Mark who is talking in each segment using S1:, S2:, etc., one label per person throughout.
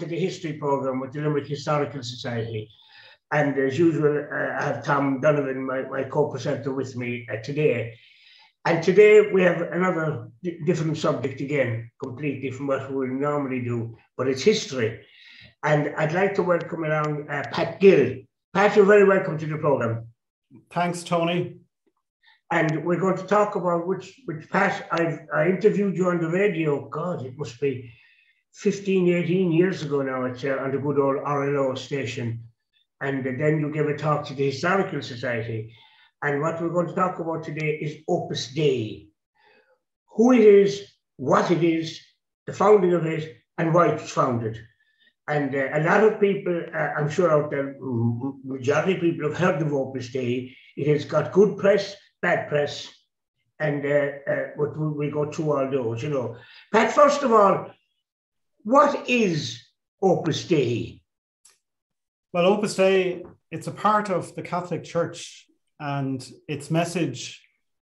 S1: everybody. Welcome along to the history program with the Limerick Historical Society. And as usual, uh, I have Tom Donovan, my, my co-presenter, with me uh, today. And today we have another different subject again, completely from what we would normally do, but it's history. And I'd like to welcome along uh, Pat Gill. Pat, you're very welcome to the program.
S2: Thanks, Tony.
S1: And we're going to talk about which, which Pat, I've, I interviewed you on the radio. God, it must be 15, 18 years ago now. at, uh, on the good old RLO station. And then you gave a talk to the Historical Society. And what we're going to talk about today is Opus Dei. Who it is, what it is, the founding of it, and why it was founded. And uh, a lot of people, uh, I'm sure out there, majority of people have heard of Opus Dei. It has got good press, bad press, and uh, uh, we go through all those, you know. Pat, first of all, what is Opus Dei?
S2: Well, Opus Dei, it's a part of the Catholic Church, and its message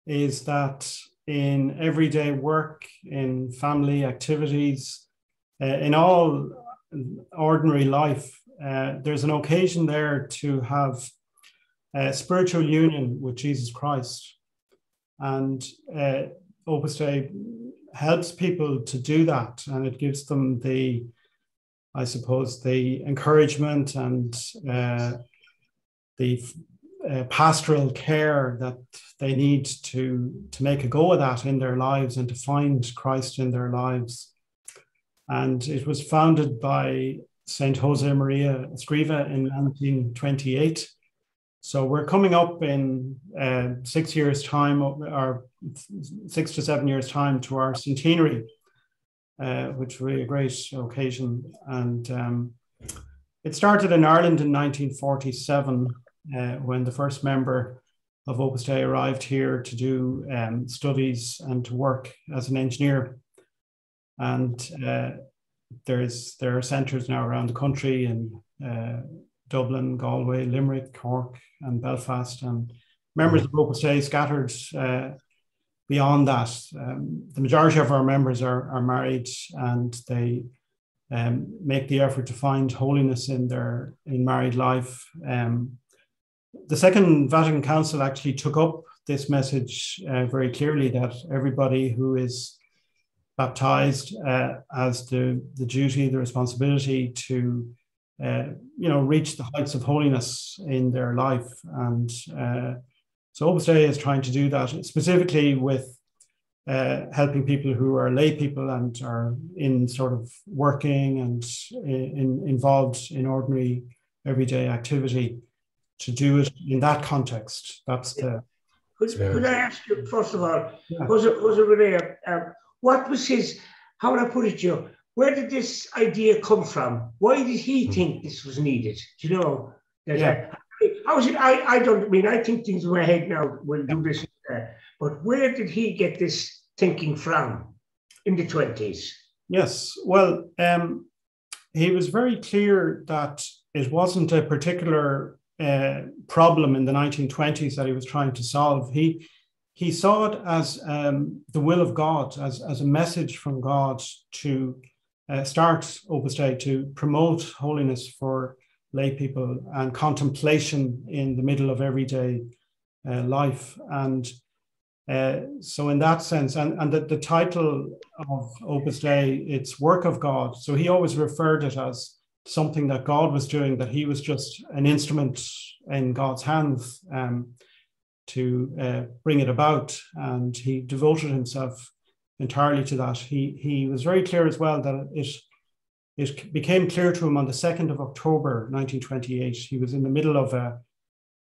S2: is that in everyday work, in family activities, uh, in all ordinary life, uh, there's an occasion there to have uh, spiritual union with Jesus Christ. And uh, Opus Dei helps people to do that, and it gives them the, I suppose, the encouragement and uh, the uh, pastoral care that they need to to make a go of that in their lives and to find Christ in their lives. And it was founded by Saint Jose Maria Escriva in 1928 so we're coming up in uh, six years' time, or six to seven years' time, to our centenary, uh, which will be a great occasion. And um, it started in Ireland in 1947 uh, when the first member of Opus Dei arrived here to do um, studies and to work as an engineer. And uh, there's there are centres now around the country in uh, Dublin, Galway, Limerick, Cork, and Belfast, and members of Opus Dei scattered uh, beyond that. Um, the majority of our members are, are married and they um, make the effort to find holiness in their in married life. Um, the Second Vatican Council actually took up this message uh, very clearly that everybody who is baptized uh, has the, the duty, the responsibility to uh, you know, reach the heights of holiness in their life. And uh, so Opus Dei is trying to do that specifically with uh, helping people who are lay people and are in sort of working and in, involved in ordinary everyday activity to do it in that context. That's the.
S1: Could, could I ask you, first of all, yeah. was it, was it really, uh, what was his, how would I put it to you? where did this idea come from? Why did he hmm. think this was needed? Do you know? Yeah. It? I, I don't mean, I think things in my head now will do this, but where did he get this thinking from in the 20s?
S2: Yes, well, um, he was very clear that it wasn't a particular uh, problem in the 1920s that he was trying to solve. He he saw it as um, the will of God, as, as a message from God to uh, start Opus Dei to promote holiness for lay people and contemplation in the middle of everyday uh, life. And uh, so, in that sense, and, and the, the title of Opus Dei, it's work of God. So, he always referred it as something that God was doing, that he was just an instrument in God's hands um, to uh, bring it about. And he devoted himself entirely to that. He he was very clear as well that it it became clear to him on the 2nd of October 1928. He was in the middle of a,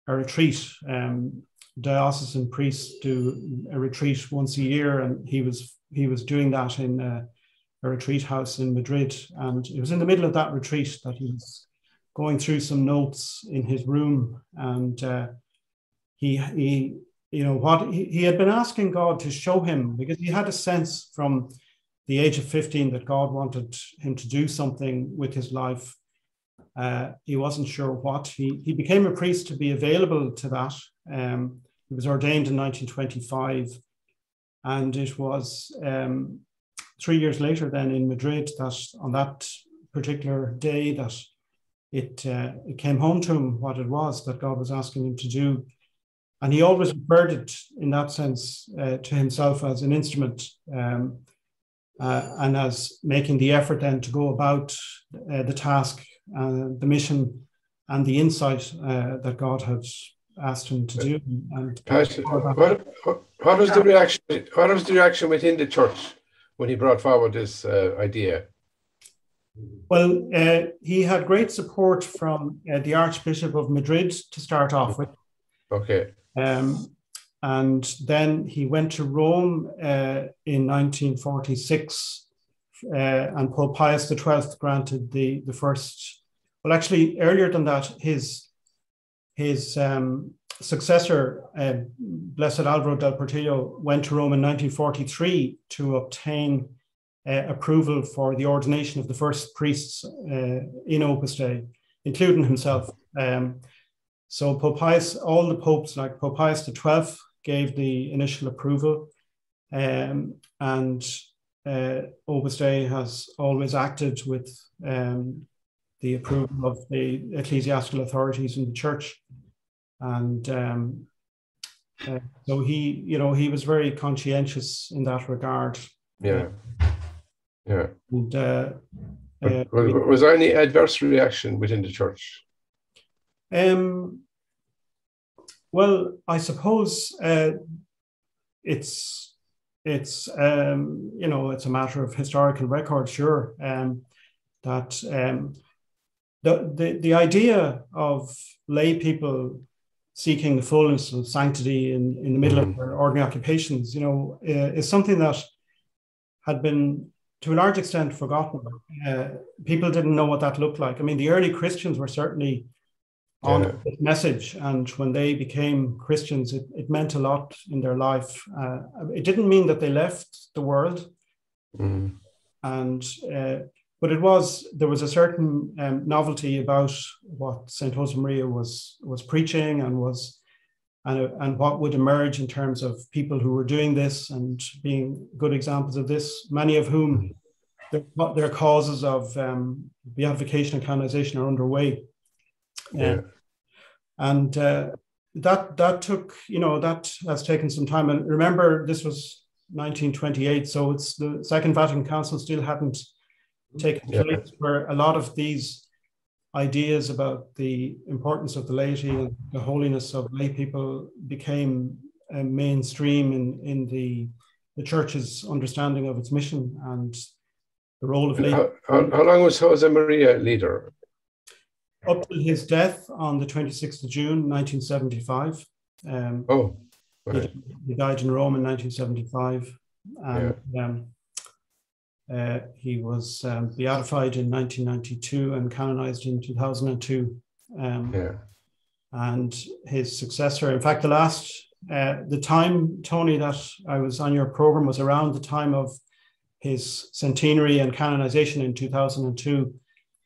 S2: a retreat. Um, diocesan priests do a retreat once a year, and he was he was doing that in a, a retreat house in Madrid. And it was in the middle of that retreat that he was going through some notes in his room, and uh, he he you know what he, he had been asking god to show him because he had a sense from the age of 15 that god wanted him to do something with his life uh, he wasn't sure what he, he became a priest to be available to that um, he was ordained in 1925 and it was um, three years later then in madrid that on that particular day that it, uh, it came home to him what it was that God was asking him to do. And he always referred it in that sense uh, to himself as an instrument um, uh, and as making the effort then to go about uh, the task, uh, the mission, and the insight uh, that God had asked him to do. And
S3: what, what, was the reaction? What was the reaction within the church when he brought forward this idea?
S2: Well, uh, he had great support from uh, the Archbishop of Madrid to start off with.
S3: Okay.
S2: Um, and then he went to Rome uh, in 1946, uh, and Pope Pius XII granted the, the first. Well, actually, earlier than that, his his um, successor, uh, Blessed Alvaro del Portillo, went to Rome in 1943 to obtain uh, approval for the ordination of the first priests uh, in Opus Dei, including himself. Um, so Pope Pius, all the popes, like Pope Pius XII, gave the initial approval, um, and uh, Opus Dei has always acted with um, the approval of the ecclesiastical authorities in the church, and um, uh, so he, you know, he was very conscientious in that regard.
S3: Yeah. Yeah.
S2: And, uh,
S3: uh, was, was, there any adverse reaction within the church?
S2: Um, well, I suppose uh, it's it's um, you know it's a matter of historical record, sure. Um, that um, the, the the idea of lay people seeking the fullness of sanctity in, in the middle mm-hmm. of their ordinary occupations, you know, uh, is something that had been to a large extent forgotten. Uh, people didn't know what that looked like. I mean, the early Christians were certainly on yeah. this message, and when they became Christians, it, it meant a lot in their life. Uh, it didn't mean that they left the world,
S3: mm.
S2: and uh, but it was there was a certain um, novelty about what Saint Josemaria was was preaching and was and, and what would emerge in terms of people who were doing this and being good examples of this, many of whom their, their causes of um, beatification and canonization are underway.
S3: Yeah.
S2: And uh, that that took, you know, that has taken some time. And remember, this was 1928, so it's the Second Vatican Council still hadn't taken place, where a lot of these ideas about the importance of the laity and the holiness of lay people became uh, mainstream in, in the, the church's understanding of its mission and the role of lay.
S3: How, how, how long was Jose Maria leader?
S2: Up to his death on the 26th of June, 1975. Um,
S3: oh,
S2: right. he, he, died in Rome in 1975. And yeah. um, uh, he was um, beatified in 1992 and canonized in 2002. Um,
S3: yeah.
S2: And his successor, in fact, the last, uh, the time, Tony, that I was on your program was around the time of his centenary and canonization in 2002.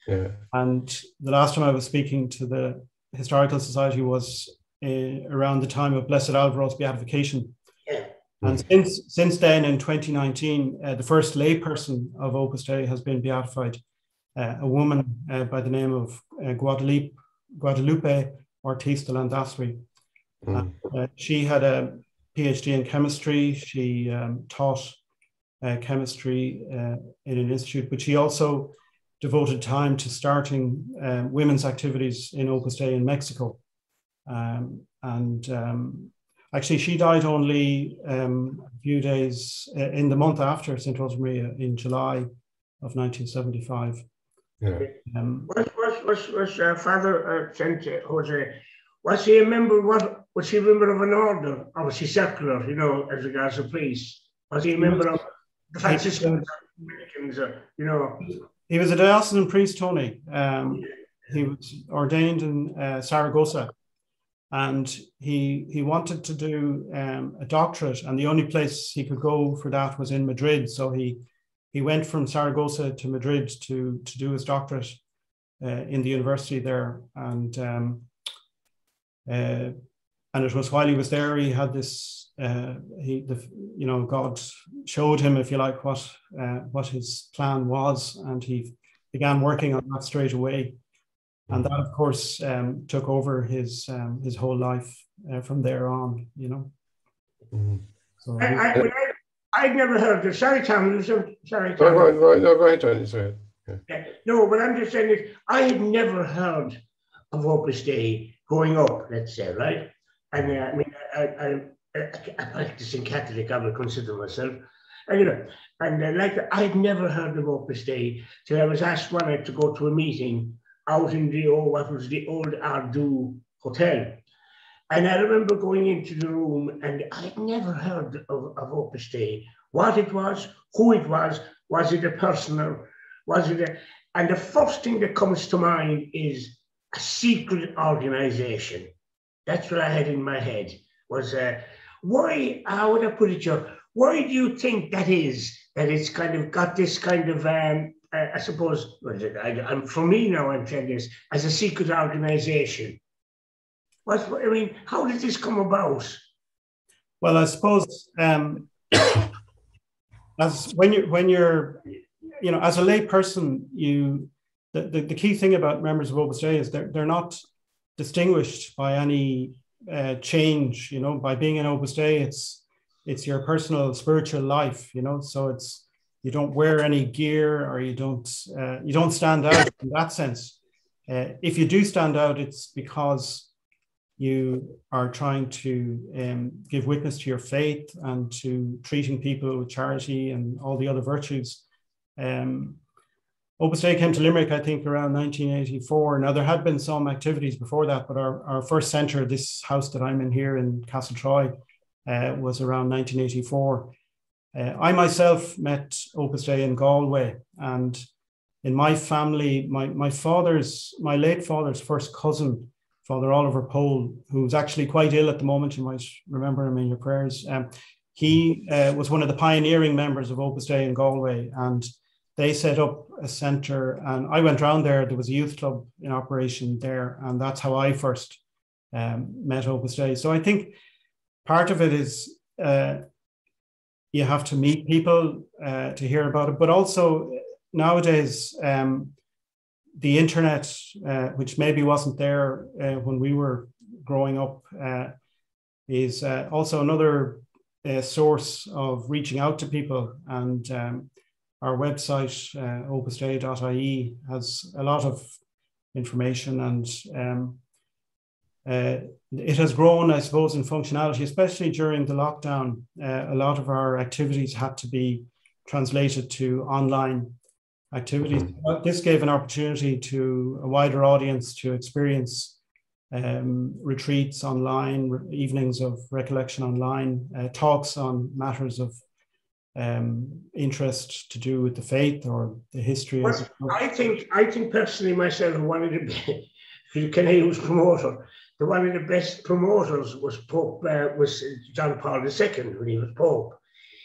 S3: Yeah.
S2: And the last time I was speaking to the Historical Society was uh, around the time of Blessed Alvaro's beatification. Yeah. And since since then, in 2019, uh, the first layperson of Opus Dei has been beatified, uh, a woman uh, by the name of uh, Guadalupe, Guadalupe Ortiz de Landazuri.
S3: Mm.
S2: Uh, she had a PhD in chemistry. She um, taught uh, chemistry in an institute, but she also devoted time to starting women's activities in Opus Dei in Mexico. Um, and um, Actually, she died only um, a few days uh, in the month after St. Josemaria in July of 1975.
S3: Yeah.
S2: Um,
S1: was, was, was, was uh, Father uh, St. Jose, was he a member, what, was he a member of an order? Or was he secular, you know, as regards a priest? Was he a member of the Franciscan Dominicans, you know?
S2: He was a diocesan priest, Tony. Um, he was ordained in uh, Saragossa and he he wanted to do um, a doctorate, and the only place he could go for that was in Madrid. So he he went from Saragossa to Madrid to to do his doctorate uh, in the university there, and um, uh, and it was while he was there he had this uh, he the you know God showed him if you like what uh, what his plan was, and he began working on that straight away. And that, of course, um, took over his um, his whole life uh, from there on, you know.
S1: Mm-hmm. So I, I, I, would never heard of Sorry, Tom. Sorry, Tom.
S3: Go, go, go, no, go ahead, Tony. Sorry.
S1: Yeah. No, but I'm just saying this. I had never heard of Opus Dei going up, let's say, right? And uh, I mean, I, I, I, practicing Catholic, I would consider myself. And, you know, and uh, like I had never heard of Opus Dei till I was asked one night to go to a meeting out in the old, what was the old Ardú Hotel. And I remember going into the room and I had never heard of, of Opus Dei, what it was, who it was, was it a personal, was it a, and the first thing that comes to mind is a secret organization. That's what I had in my head was, uh, why, how would I put it, Joe? Why do you think that is, that it's kind of got this kind of, um, uh, I suppose, I, am for me now, I'm saying this, as a secret organization. What, I mean, how did this come about?
S2: Well, I suppose um, as when you're when you're you know as a lay person, you the, the, the key thing about members of Opus is they're they're not distinguished by any uh, change. You know, by being an Opus Dei, it's it's your personal spiritual life. You know, so it's you don't wear any gear or you don't uh, you don't stand out in that sense. Uh, if you do stand out, it's because you are trying to um, give witness to your faith and to treating people with charity and all the other virtues. Um, Opus Dei came to Limerick, I think, around 1984. Now, there had been some activities before that, but our, our first centre, this house that I'm in here in Castletroy, uh, was around 1984. Uh, I myself met Opus Dei in Galway, and in my family, my, my father's, my late father's first cousin, Father Oliver Pole, who's actually quite ill at the moment, you might remember him in your prayers. Um, he uh, was one of the pioneering members of Opus Dei in Galway, and they set up a centre. And I went around there. There was a youth club in operation there, and that's how I first um, met Opus Dei. So I think part of it is uh, you have to meet people uh, to hear about it. But also nowadays, um, the internet, uh, which maybe wasn't there uh, when we were growing up, uh, is uh, also another source of reaching out to people. And um, our website, uh, opusdei.ie, has a lot of information and um, uh, it has grown, I suppose, in functionality, especially during the lockdown. Uh, a lot of our activities had to be translated to online activities. This gave an opportunity to a wider audience to experience um, retreats online, re- evenings of recollection online, uh, talks on matters of um, interest to do with the faith or the history.
S1: Well, I think, I think personally myself, one of the, you can hear who's promoter, the one of the best promoters was Pope uh, was John Paul II when he was Pope.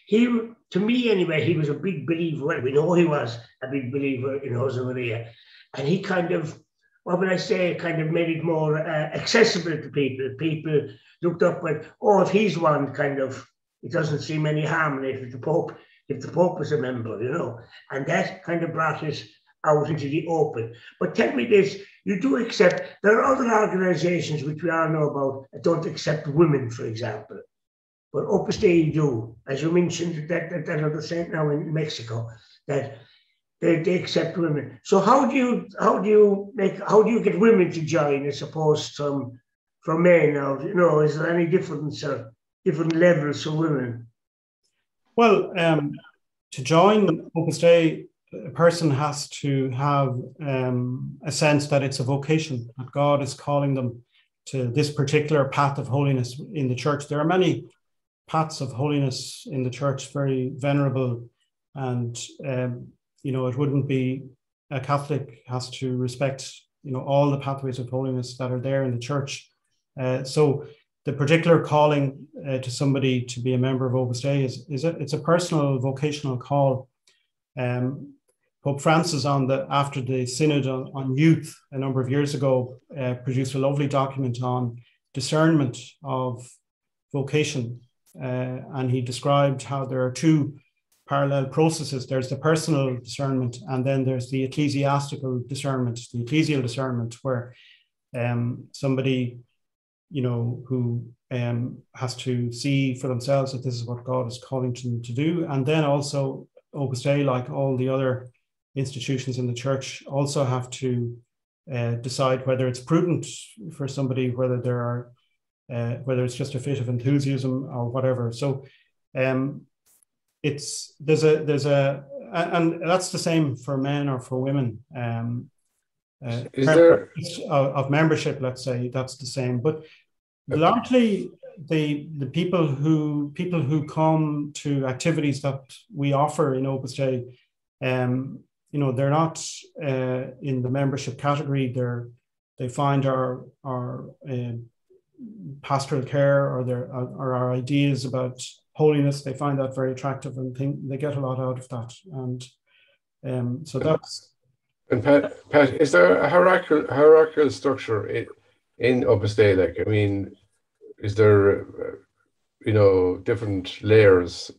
S1: He, to me anyway, he was a big believer. Well, we know he was a big believer in Jose Maria, and he kind of, what would I say, kind of made it more uh, accessible to people. People looked up and, oh, if he's one, kind of, it doesn't seem any harm if the Pope, if the Pope was a member, you know, and that kind of brought us out into the open. But tell me this, you do accept, there are other organizations which we all know about that don't accept women, for example. But Opus Dei do, as you mentioned, that, that, that the same now in Mexico, that they, they accept women. So how do you how do you make how do you get women to join as opposed to from men now? You know, is there any difference or different levels for women?
S2: Well, um, to join Opus Dei, a person has to have um, a sense that it's a vocation, that God is calling them to this particular path of holiness in the church. There are many paths of holiness in the church, very venerable, and um, you know it wouldn't be a Catholic has to respect you know all the pathways of holiness that are there in the church. Uh, so the particular calling uh, to somebody to be a member of Opus Dei is, is a, it's a personal vocational call. Um, Pope Francis, on the after the synod on, on youth a number of years ago, uh, produced a lovely document on discernment of vocation, uh, and he described how there are two parallel processes. There's the personal discernment, and then there's the ecclesiastical discernment, the ecclesial discernment, where um, somebody, you know, who um, has to see for themselves that this is what God is calling them to do, and then also Opus Dei, like all the other institutions in the church, also have to uh, decide whether it's prudent for somebody, whether there are, uh, whether it's just a fit of enthusiasm or whatever. So. Um, it's there's a there's a and that's the same for men or for women. Um, uh, there of, of, membership? Let's say that's the same, but largely the the people who people who come to activities that we offer in Opus Dei, um, you know, they're not uh, in the membership category. They're they find our our uh, pastoral care or their or our ideas about holiness. They find that very attractive and think they get a lot out of that. And um, so that's.
S3: And Pat, Pat, is there a hierarchical hierarchical structure in, in Opus Dei? Like, I mean, is there, you know, different layers,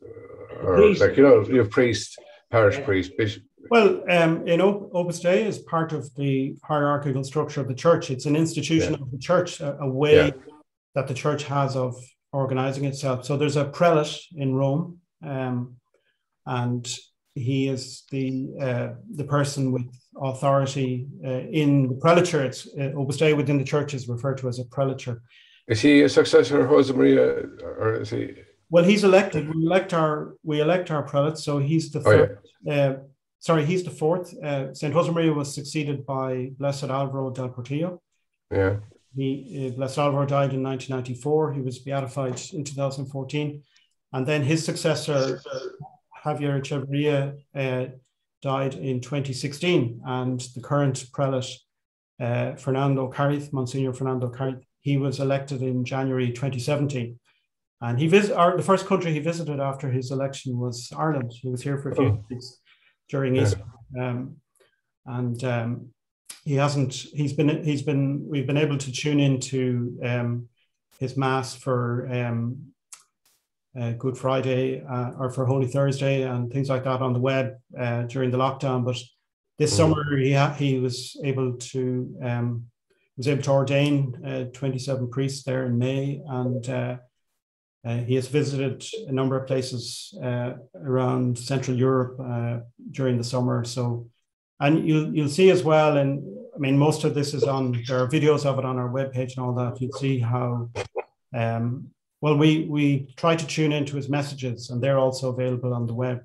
S3: or priest. like you know, you have priest, parish priest, bishop.
S2: Well, um, in Opus Dei is part of the hierarchical structure of the church. It's an institution yeah. of the church, a, a way yeah. that the church has of organizing itself. So there's a prelate in Rome, um, and he is the uh, the person with authority uh, in the prelature. It's uh, Opus Dei within the church is referred to as a prelature.
S3: Is he a successor of Jose Maria, or is he?
S2: Well, he's elected. We elect our we elect our prelate, so he's the third. Oh, yeah. Uh, sorry, he's the fourth. Uh, Saint Jose Maria was succeeded by Blessed Alvaro del Portillo.
S3: Yeah.
S2: He, uh, Blessed Alvaro died in 1994. He was beatified in 2014. And then his successor, Javier Echeverria, uh, died in 2016. And the current prelate, uh, Fernando Ocariz, Monsignor Fernando Ocariz, he was elected in January 2017. And he visit, the first country he visited after his election was Ireland. He was here for a few oh. weeks during Easter. Um, and um, he hasn't he's been he's been we've been able to tune into um, his mass for um, uh, Good Friday uh, or for Holy Thursday and things like that on the web uh, during the lockdown. But this mm. summer he ha- he was able to um, was able to ordain uh, 27 priests there in May and. Uh, uh, he has visited a number of places around Central Europe during the summer. So and you'll you'll see as well, and I mean most of this is on there are videos of it on our webpage and all that. You'll see how um, well we we try to tune into his messages, and they're also available on the web.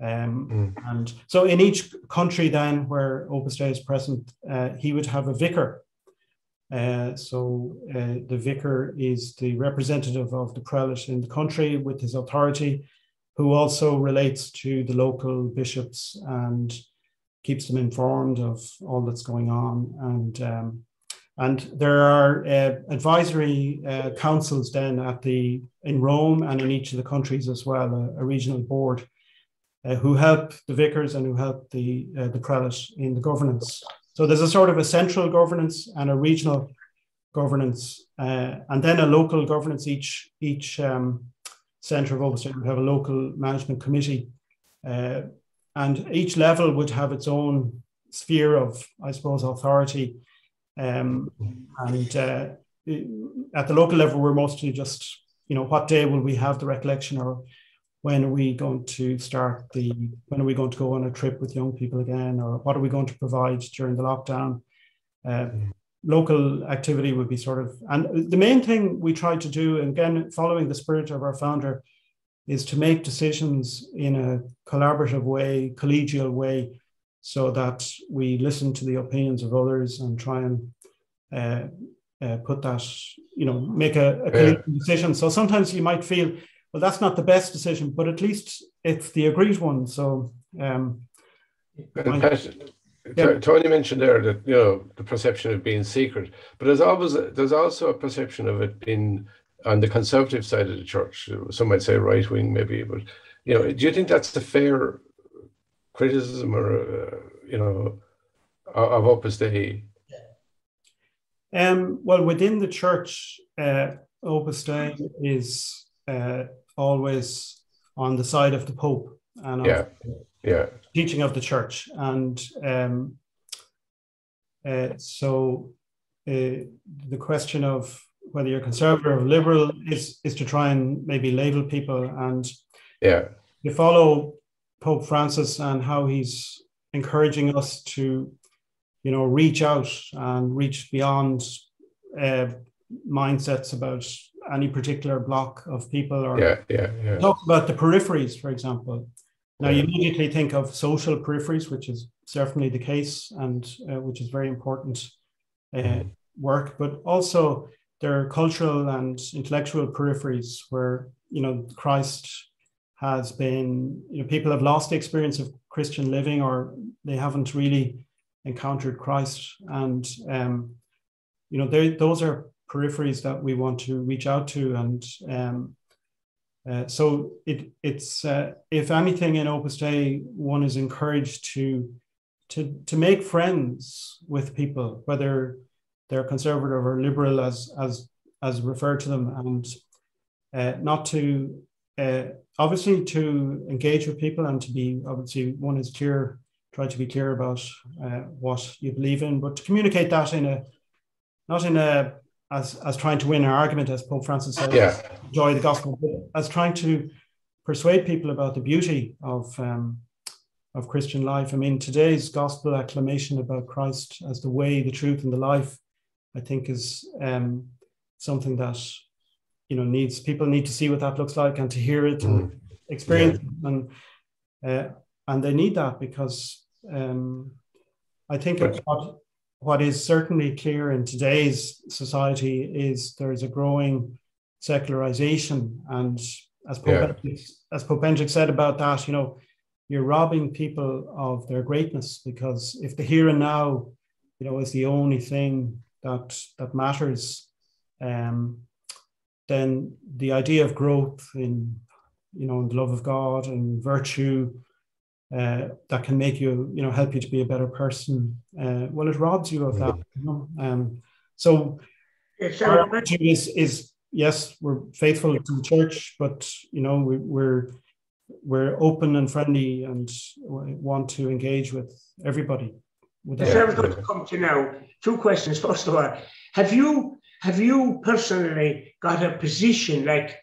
S2: Um, mm. And so in each country, then where Opus Dei is present, uh, he would have a vicar. Uh, so uh, the vicar is the representative of the prelate in the country with his authority, who also relates to the local bishops and keeps them informed of all that's going on. And um, and there are uh, advisory uh, councils then at the in Rome and in each of the countries as well, a, a regional board uh, who help the vicars and who help the uh, the prelate in the governance. So there's a sort of a central governance and a regional governance, uh, and then a local governance. Each each um, centre of oversight would have a local management committee uh, and each level would have its own sphere of, I suppose, authority. Um, and uh, at the local level, we're mostly just, you know, what day will we have the recollection or when are we going to start the, when are we going to go on a trip with young people again, or what are we going to provide during the lockdown? Uh, local activity would be sort of, and the main thing we try to do, and again, following the spirit of our founder, is to make decisions in a collaborative way, collegial way, so that we listen to the opinions of others and try and uh, uh, put that, you know, make a, a yeah. decision. So sometimes you might feel, well, that's not the best decision, but at least it's the agreed one. So, um,
S3: yeah. Tony mentioned there that you know the perception of being secret, but there's always there's also a perception of it being on the conservative side of the church. Some might say right wing, maybe, but you know, do you think that's a fair criticism or uh, you know of Opus Dei?
S2: Um, well, within the church, uh, Opus Dei is uh, always on the side of the Pope, and
S3: yeah, yeah,
S2: teaching of the church. And um, uh, so uh, the question of whether you're conservative or liberal is is to try and maybe label people and
S3: yeah
S2: you follow pope francis and how he's encouraging us to you know reach out and reach beyond uh, mindsets about any particular block of people or
S3: yeah yeah yeah.
S2: talk about the peripheries for example. Now you immediately think of social peripheries which is certainly the case and uh, which is very important uh, mm-hmm. work but also there are cultural and intellectual peripheries where you know Christ has been you know people have lost experience of Christian living or they haven't really encountered Christ. And um, you know those are peripheries that we want to reach out to. And um, uh, so it, it's uh, if anything in Opus Dei one is encouraged to to to make friends with people whether they're conservative or liberal as as as referred to them, and uh, not to uh, obviously to engage with people and to be obviously one is clear, try to be clear about uh, what you believe in, but to communicate that in a not in a as as trying to win an argument, as Pope Francis said,
S3: yeah.
S2: enjoy the gospel, but as trying to persuade people about the beauty of um, of Christian life. I mean, today's gospel acclamation about Christ as the way, the truth, and the life I think is um, something that you know needs people need to see what that looks like and to hear it and mm. experience yeah. it and uh, and they need that because um, I think but, what what is certainly clear in today's society is there is a growing secularization and as Pope, yeah. as Pope Benedict said about that, you know, you're robbing people of their greatness because if the here and now, you know, is the only thing that that matters, um, then the idea of growth in you know in the love of God and virtue uh, that can make you you know help you to be a better person. Uh, well, it robs you of that. You know? um, so our attitude is is yes, we're faithful to the church, but you know we, we're we're open and friendly and want to engage with everybody.
S1: With yeah. I going to come to now. Two questions. First of all, have you have you personally got a position like?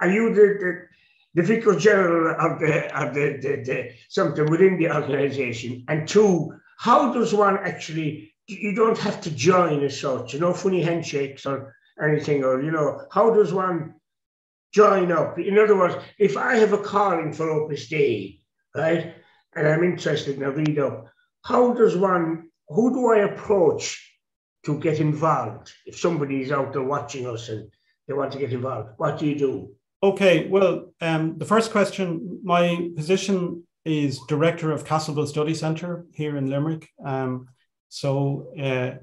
S1: Are you the, the the vicar general of the of the, the, the something within the organization? And two, how does one actually? You don't have to join as such. You know, funny handshakes or anything, or you know, how does one join up? In other words, if I have a calling for Opus Dei, right, and I'm interested in a read up, how does one, who do I approach to get involved? If somebody is out there watching us and they want to get involved, what do you do?
S2: Okay, well, um, the first question, my position is director of Castleville Study Centre here in Limerick. Um, so uh,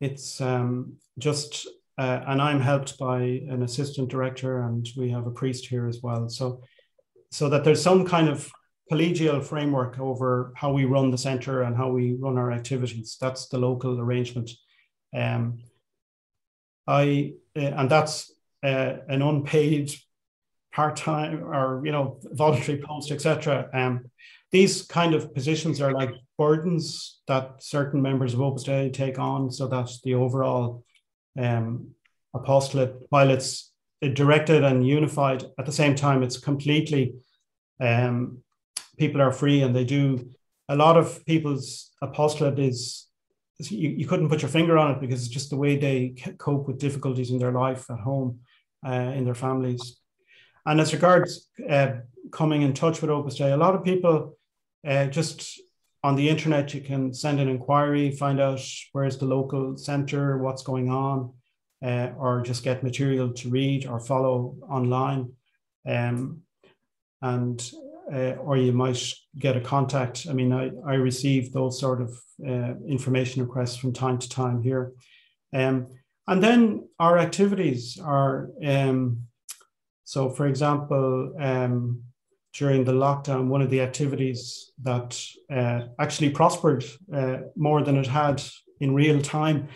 S2: it's um, just, uh, and I'm helped by an assistant director, and we have a priest here as well. So, so that there's some kind of collegial framework over how we run the center and how we run our activities. That's the local arrangement. Um, I uh, and that's uh, an unpaid part-time or you know voluntary post, etc. Um, these kind of positions are like burdens that certain members of Opus Dei take on, so that the overall um, apostolate, while it's directed and unified, at the same time it's completely um, people are free and they do a lot of people's apostolate is you, you couldn't put your finger on it because it's just the way they cope with difficulties in their life at home uh, in their families. And as regards uh, coming in touch with opus dei a lot of people uh, just on the internet you can send an inquiry find out where's the local center what's going on uh, or just get material to read or follow online. Um, and uh, or you might get a contact. I mean, I, I receive those sort of uh, information requests from time to time here. Um, and then our activities are, um, so for example, um, during the lockdown, one of the activities that uh, actually prospered uh, more than it had in real time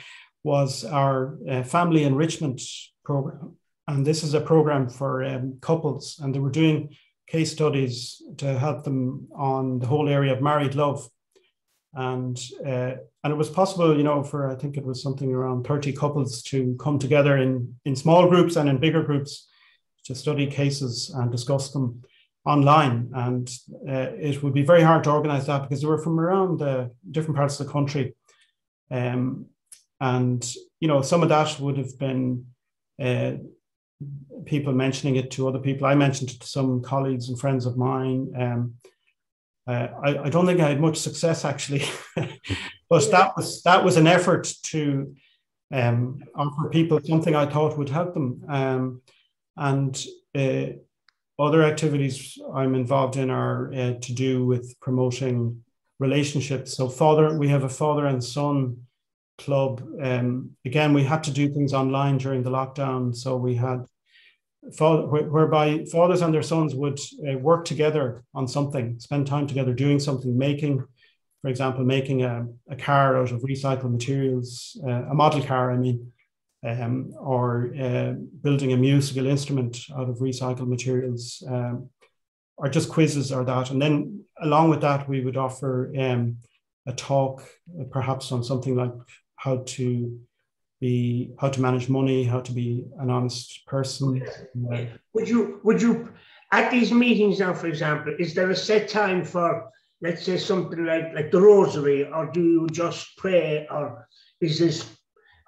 S2: was our uh, family enrichment program. And this is a program for um, couples, and they were doing case studies to help them on the whole area of married love. And uh, and it was possible, you know, for I think it was something around 30 couples to come together in, in small groups and in bigger groups to study cases and discuss them online. And uh, it would be very hard to organize that because they were from around the different parts of the country. Um, and, you know, some of that would have been uh, people mentioning it to other people. I mentioned it to some colleagues and friends of mine. Um, uh, I, I, don't think I had much success actually, but that was that was an effort to um, offer people something I thought would help them. Um, and uh, other activities I'm involved in are uh, to do with promoting relationships. So father, we have a father and son club. Um, again, we had to do things online during the lockdown, so we had whereby fathers and their sons would uh, work together on something, spend time together doing something, making, for example, making a, a car out of recycled materials, uh, a model car, I mean, um, or uh, building a musical instrument out of recycled materials, um, or just quizzes or that. And then along with that, we would offer um, a talk, uh, perhaps on something like how to be, how to manage money, how to be an honest person.
S1: Would you, would you, at these meetings now, for example, is there a set time for, let's say, something like like the rosary, or do you just pray, or is this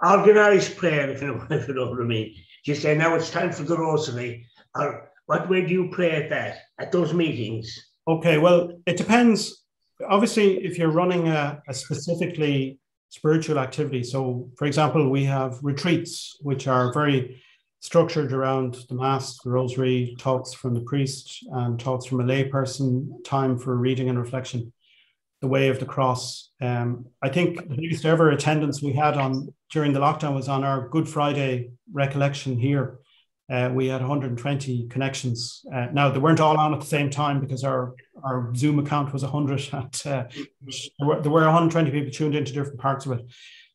S1: organized prayer, if you, know, if you know what I mean. Do You say, now it's time for the rosary. Or what way do you pray at that, at those meetings?
S2: Okay, well, it depends. Obviously, if you're running a, a specifically spiritual activity, so for example, we have retreats, which are very structured around the Mass, the Rosary, talks from the priest, and talks from a layperson, time for reading and reflection the way of the cross. Um, I think the biggest ever attendance we had on during the lockdown was on our Good Friday recollection here. Uh, we had 120 connections. Uh, now they weren't all on at the same time because our, our Zoom account was 100. At, uh, there, were, there were 120 people tuned into different parts of it.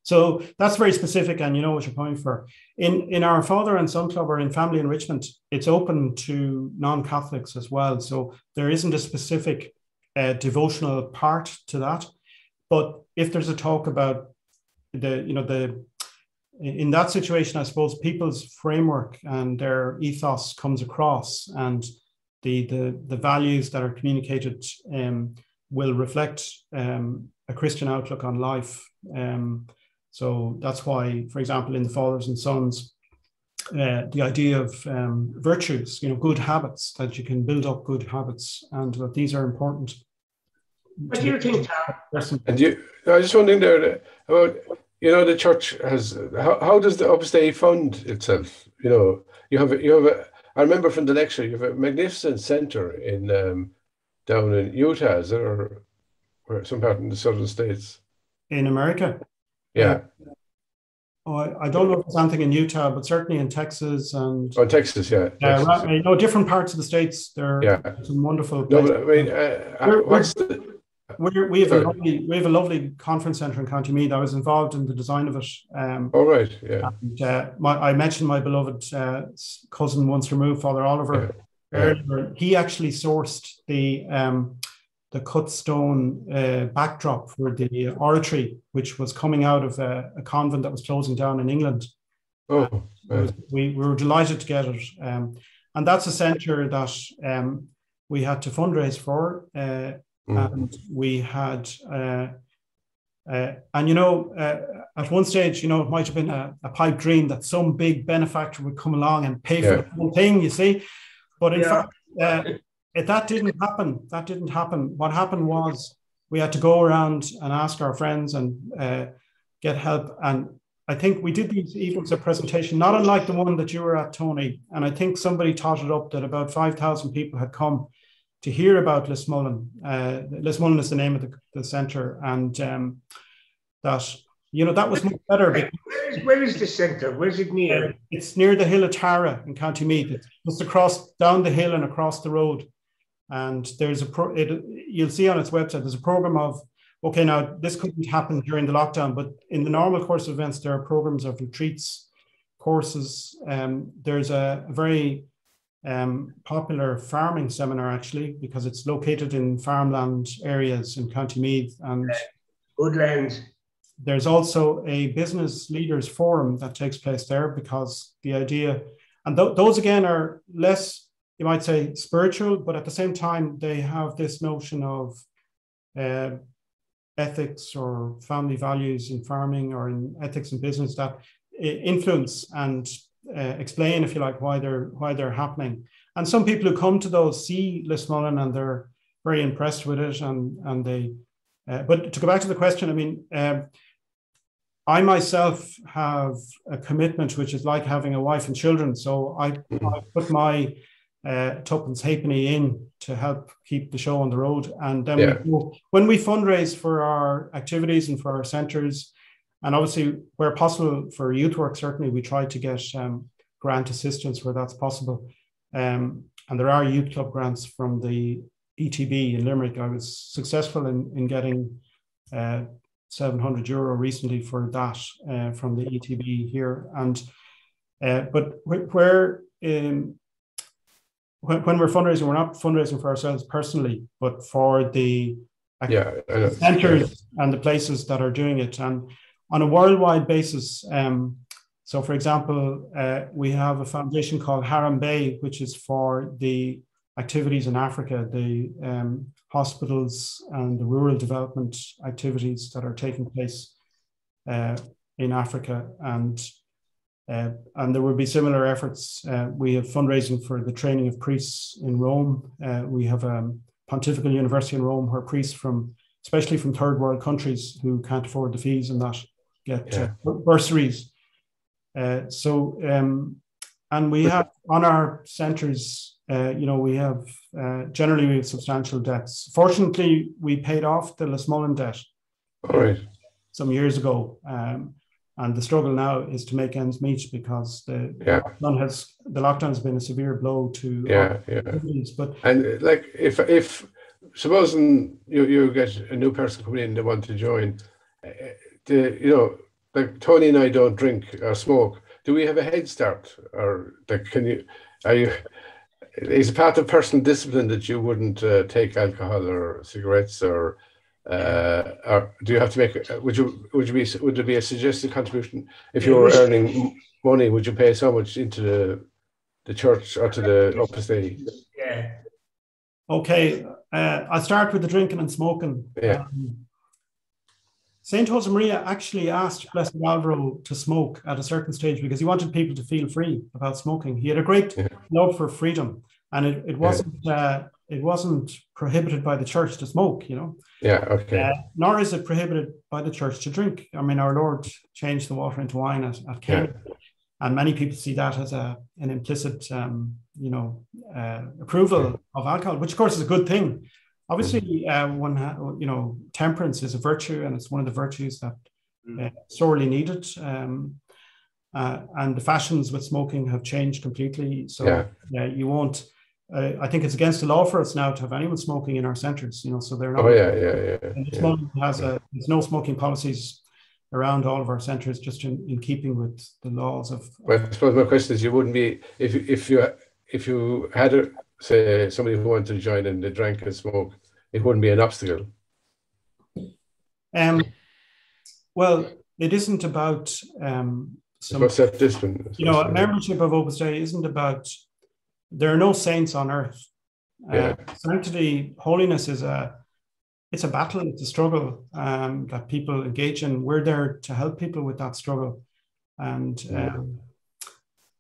S2: So that's very specific, and you know what you're going for. In in our father and son club or in family enrichment, it's open to non-Catholics as well. So there isn't a specific uh, devotional part to that. But if there's a talk about the, you know, the in that situation, I suppose people's framework and their ethos comes across, and the the, the values that are communicated um, will reflect um, a Christian outlook on life. Um, so that's why, for example, in the fathers and sons, uh, the idea of um, virtues, you know, good habits, that you can build up good habits, and that these are important
S1: what do you think, Tom?
S3: And you, I was just wondering there about, you know, the church has, how, how does the Opus Dei fund itself? You know, you have, you have a, I remember from the lecture, you have a magnificent center in, um, down in Utah, is there, or, or some part in the southern states?
S2: In America?
S3: Yeah.
S2: Oh, I, I, don't know if it's anything in Utah, but certainly in Texas and.
S3: Oh, Texas, yeah.
S2: Yeah, Texas. you know, different parts of the states. There yeah. some wonderful.
S3: No, I mean, uh, what's the
S2: we're, we have a lovely we have a lovely conference centre in County Meath. I was involved in the design of it.
S3: Um, All right, yeah.
S2: And, uh, my, I mentioned my beloved uh, cousin once removed, Father Oliver. Yeah. Earlier. He actually sourced the um, the cut stone uh, backdrop for the oratory, which was coming out of a, a convent that was closing down in England.
S3: Oh,
S2: was, we, we were delighted to get it. Um, and that's a centre that um, we had to fundraise for. Mm. And we had, uh, uh, and you know, uh, at one stage, you know, it might have been a, a, pipe dream that some big benefactor would come along and pay for yeah. the whole thing, you see. But in yeah. fact, uh, it, that didn't happen. That didn't happen. What happened was we had to go around and ask our friends and uh, get help. And I think we did these evenings of presentation, not unlike the one that you were at, Tony. And I think somebody totted up that about 5,000 people had come to hear about Lismullin. Uh, Lismullin is the name of the, the centre, and um, that you know that was much better.
S1: Where is, where is the centre? Where's it near?
S2: It's near the hill of Tara in County Meath. It's just across down the hill and across the road. And there's a pro, it, you'll see on its website. There's a program of okay. Now this couldn't happen during the lockdown, but in the normal course of events, there are programs of retreats, courses. Um, there's a, a very um, popular farming seminar actually because it's located in farmland areas in County Meath and
S1: Woodlands.
S2: There's also a business leaders forum that takes place there because the idea, and th- those again are less, you might say, spiritual, but at the same time they have this notion of uh, ethics or family values in farming or in ethics and business that influence and uh, explain, if you like, why they're why they're happening. And some people who come to those see Lismullin and they're very impressed with it, and and they. Uh, but to go back to the question, I mean, um, I myself have a commitment which is like having a wife and children. So I. I put my uh, tuppence halfpenny in to help keep the show on the road. And then yeah. we when we fundraise for our activities and for our centres, and obviously, where possible for youth work, certainly we try to get um, grant assistance where that's possible. Um, and there are youth club grants from the ETB in Limerick. I was successful in, in getting uh, 700 euro recently for that uh, from the ETB here. And uh, but where um, when, when we're fundraising, we're not fundraising for ourselves personally, but for the
S3: yeah,
S2: centers and the places that are doing it. And on a worldwide basis. Um, so, for example, uh, we have a foundation called Harambee, which is for the activities in Africa, the um, hospitals and the rural development activities that are taking place uh, in Africa. And uh, and there will be similar efforts. Uh, we have fundraising for the training of priests in Rome. Uh, we have a um, Pontifical University in Rome where priests from, especially from third world countries who can't afford the fees and that, get yeah. uh, bursaries. Uh, so, um, and we have on our centres, uh, you know, we have uh, generally we have substantial debts. Fortunately, we paid off the Lismullin debt.
S3: All right.
S2: Some years ago. Um, and the struggle now is to make ends meet because the
S3: yeah.
S2: lockdown has the lockdown has been a severe blow to
S3: yeah yeah.
S2: But
S3: and like if if supposing you you get a new person coming in they want to join, the you know like Tony and I don't drink or smoke. Do we have a head start, or like can you are you? Is part of personal discipline that you wouldn't uh, take alcohol or cigarettes or? Uh, or do you have to make? Would you would you be would there be a suggested contribution if you were earning money? Would you pay so much into the the church or to the Opus Dei?
S1: Yeah.
S2: Okay, uh, I'll start with the drinking and smoking.
S3: Yeah. Um,
S2: Saint Josemaria actually asked Blessed Alvaro to smoke at a certain stage because he wanted people to feel free about smoking. He had a great yeah. love for freedom, and it, it wasn't yeah. uh, it wasn't prohibited by the church to smoke. You know.
S3: Yeah. Okay. Uh,
S2: nor is it prohibited by the church to drink. I mean, our Lord changed the water into wine at, at Cana. Yeah. And many people see that as a an implicit, um, you know, uh, approval of alcohol, which of course is a good thing obviously uh, one you know temperance is a virtue and it's one of the virtues that mm. uh, sorely needed um, uh, and the fashions with smoking have changed completely so yeah, you won't uh, I think it's against the law for us now to have anyone smoking in our centres you know so they're not
S3: oh yeah yeah yeah,
S2: yeah. has a there's no smoking policies around all of our centres just in, in keeping with the laws of
S3: well I suppose my question is you wouldn't be if if you if you had a say somebody who wanted to join and they drank and smoked, it wouldn't be an obstacle.
S2: Um, well, it isn't about um,
S3: some self-discipline.
S2: You know, membership of Opus Dei isn't about. There are no saints on earth. Uh, yeah. Uh, sanctity, holiness is a. It's a battle. It's a struggle um, that people engage in. We're there to help people with that struggle, and um,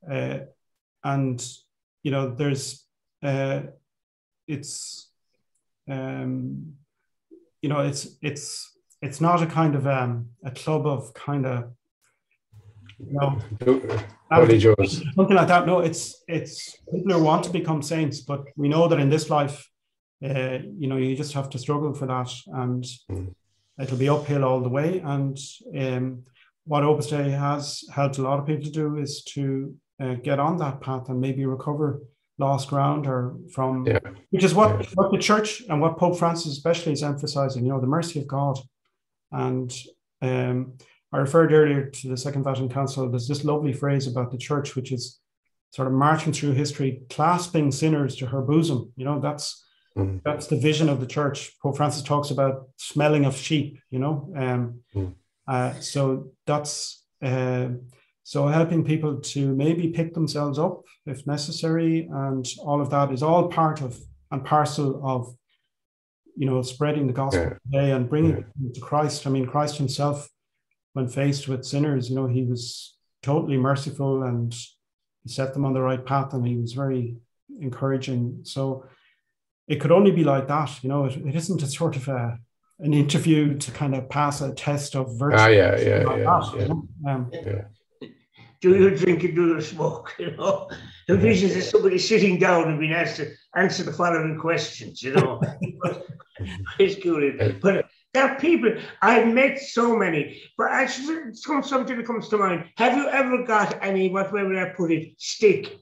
S2: uh, and you know, there's uh, it's um, you know it's it's it's not a kind of um, a club of kind of you know something like that. No, it's it's people who want to become saints, but we know that in this life, uh, you know, you just have to struggle for that, and mm. it'll be uphill all the way. And um, what Opus Dei has helped a lot of people to do is to uh, get on that path and maybe recover lost ground or from
S3: yeah.
S2: which is what, yeah. what the church and what Pope Francis especially is emphasizing, you know, the mercy of God. And um, I referred earlier to the Second Vatican Council. There's this lovely phrase about the church, which is sort of marching through history, clasping sinners to her bosom. You know, that's mm. that's the vision of the church. Pope Francis talks about smelling of sheep. You know, um, mm. uh, so that's uh, so helping people to maybe pick themselves up if necessary, and all of that is all part of and parcel of you know spreading the gospel yeah. today and bringing yeah. to Christ. I mean, Christ Himself, when faced with sinners, you know, He was totally merciful and he set them on the right path, and He was very encouraging. So it could only be like that, you know. it, it isn't a sort of a an interview to kind of pass a test of virtue.
S3: Ah, yeah, yeah, like yeah, that, yeah. You know? um,
S1: yeah. Do you drink and do you smoke? You know, the vision is somebody sitting down and being asked to answer the following questions. You know, it's good. But there are people I've met so many. But actually, something that comes to mind. Have you ever got any, whatever I put it, stick,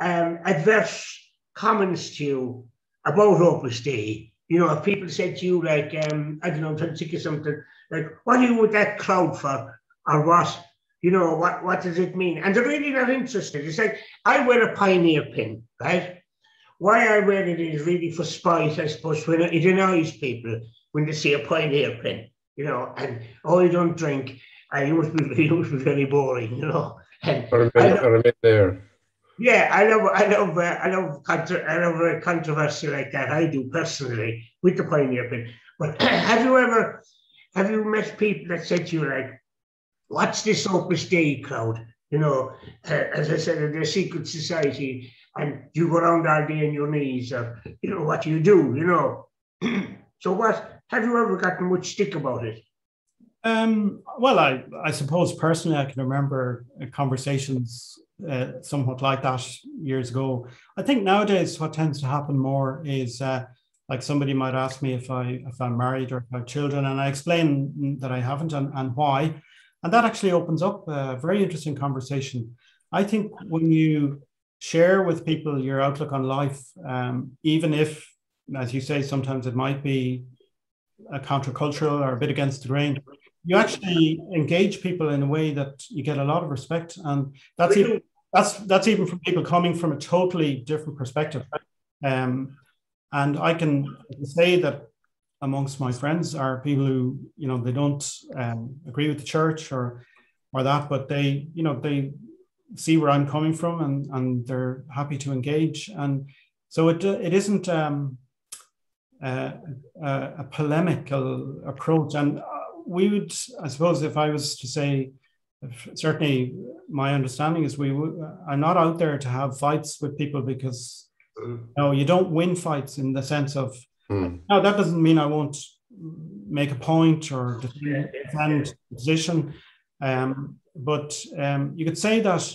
S1: um, adverse comments to you about Opus Dei? you know, if people said to you, like, um, I don't know, I'm trying to think of something, like, what are you with that crowd for? Or what? You know, what, what does it mean? And they're really not interested. It's like, I wear a pioneer pin, right? Why I wear it is really for spite, I suppose, when it annoys people when they see a pioneer pin, you know, and, oh, you don't drink, and you must be, you must be very boring, you know. And
S3: or a minute, or a minute there.
S1: Yeah, I love, I love, uh, I love, contra- I love a controversy like that. I do personally with the pioneer pin. But have you ever, have you met people that said to you like, "What's this Opus Dei crowd?" You know, uh, as I said, in their secret society, and you go around all day on your knees, or you know what you do. You know, so what? Have you ever gotten much stick about it?
S2: Um, well, I, I suppose personally, I can remember conversations uh, somewhat like that years ago. I think nowadays what tends to happen more is uh, like somebody might ask me if I if I'm married or if I have children, and I explain that I haven't and, and why, and that actually opens up a very interesting conversation. I think when you share with people your outlook on life, um, even if, as you say, sometimes it might be a countercultural or a bit against the grain, you actually engage people in a way that you get a lot of respect, and that's even that's that's even from people coming from a totally different perspective. Um, and I can say that amongst my friends are people who you know they don't um, agree with the church or or that, but they you know they see where I'm coming from and and they're happy to engage. And so it it isn't um, a, a polemical approach. And we would, I suppose, if I was to say certainly my understanding is we are not out there to have fights with people because mm. no you don't win fights in the sense of mm. now that doesn't mean i won't make a point or defend a position um, but um, you could say that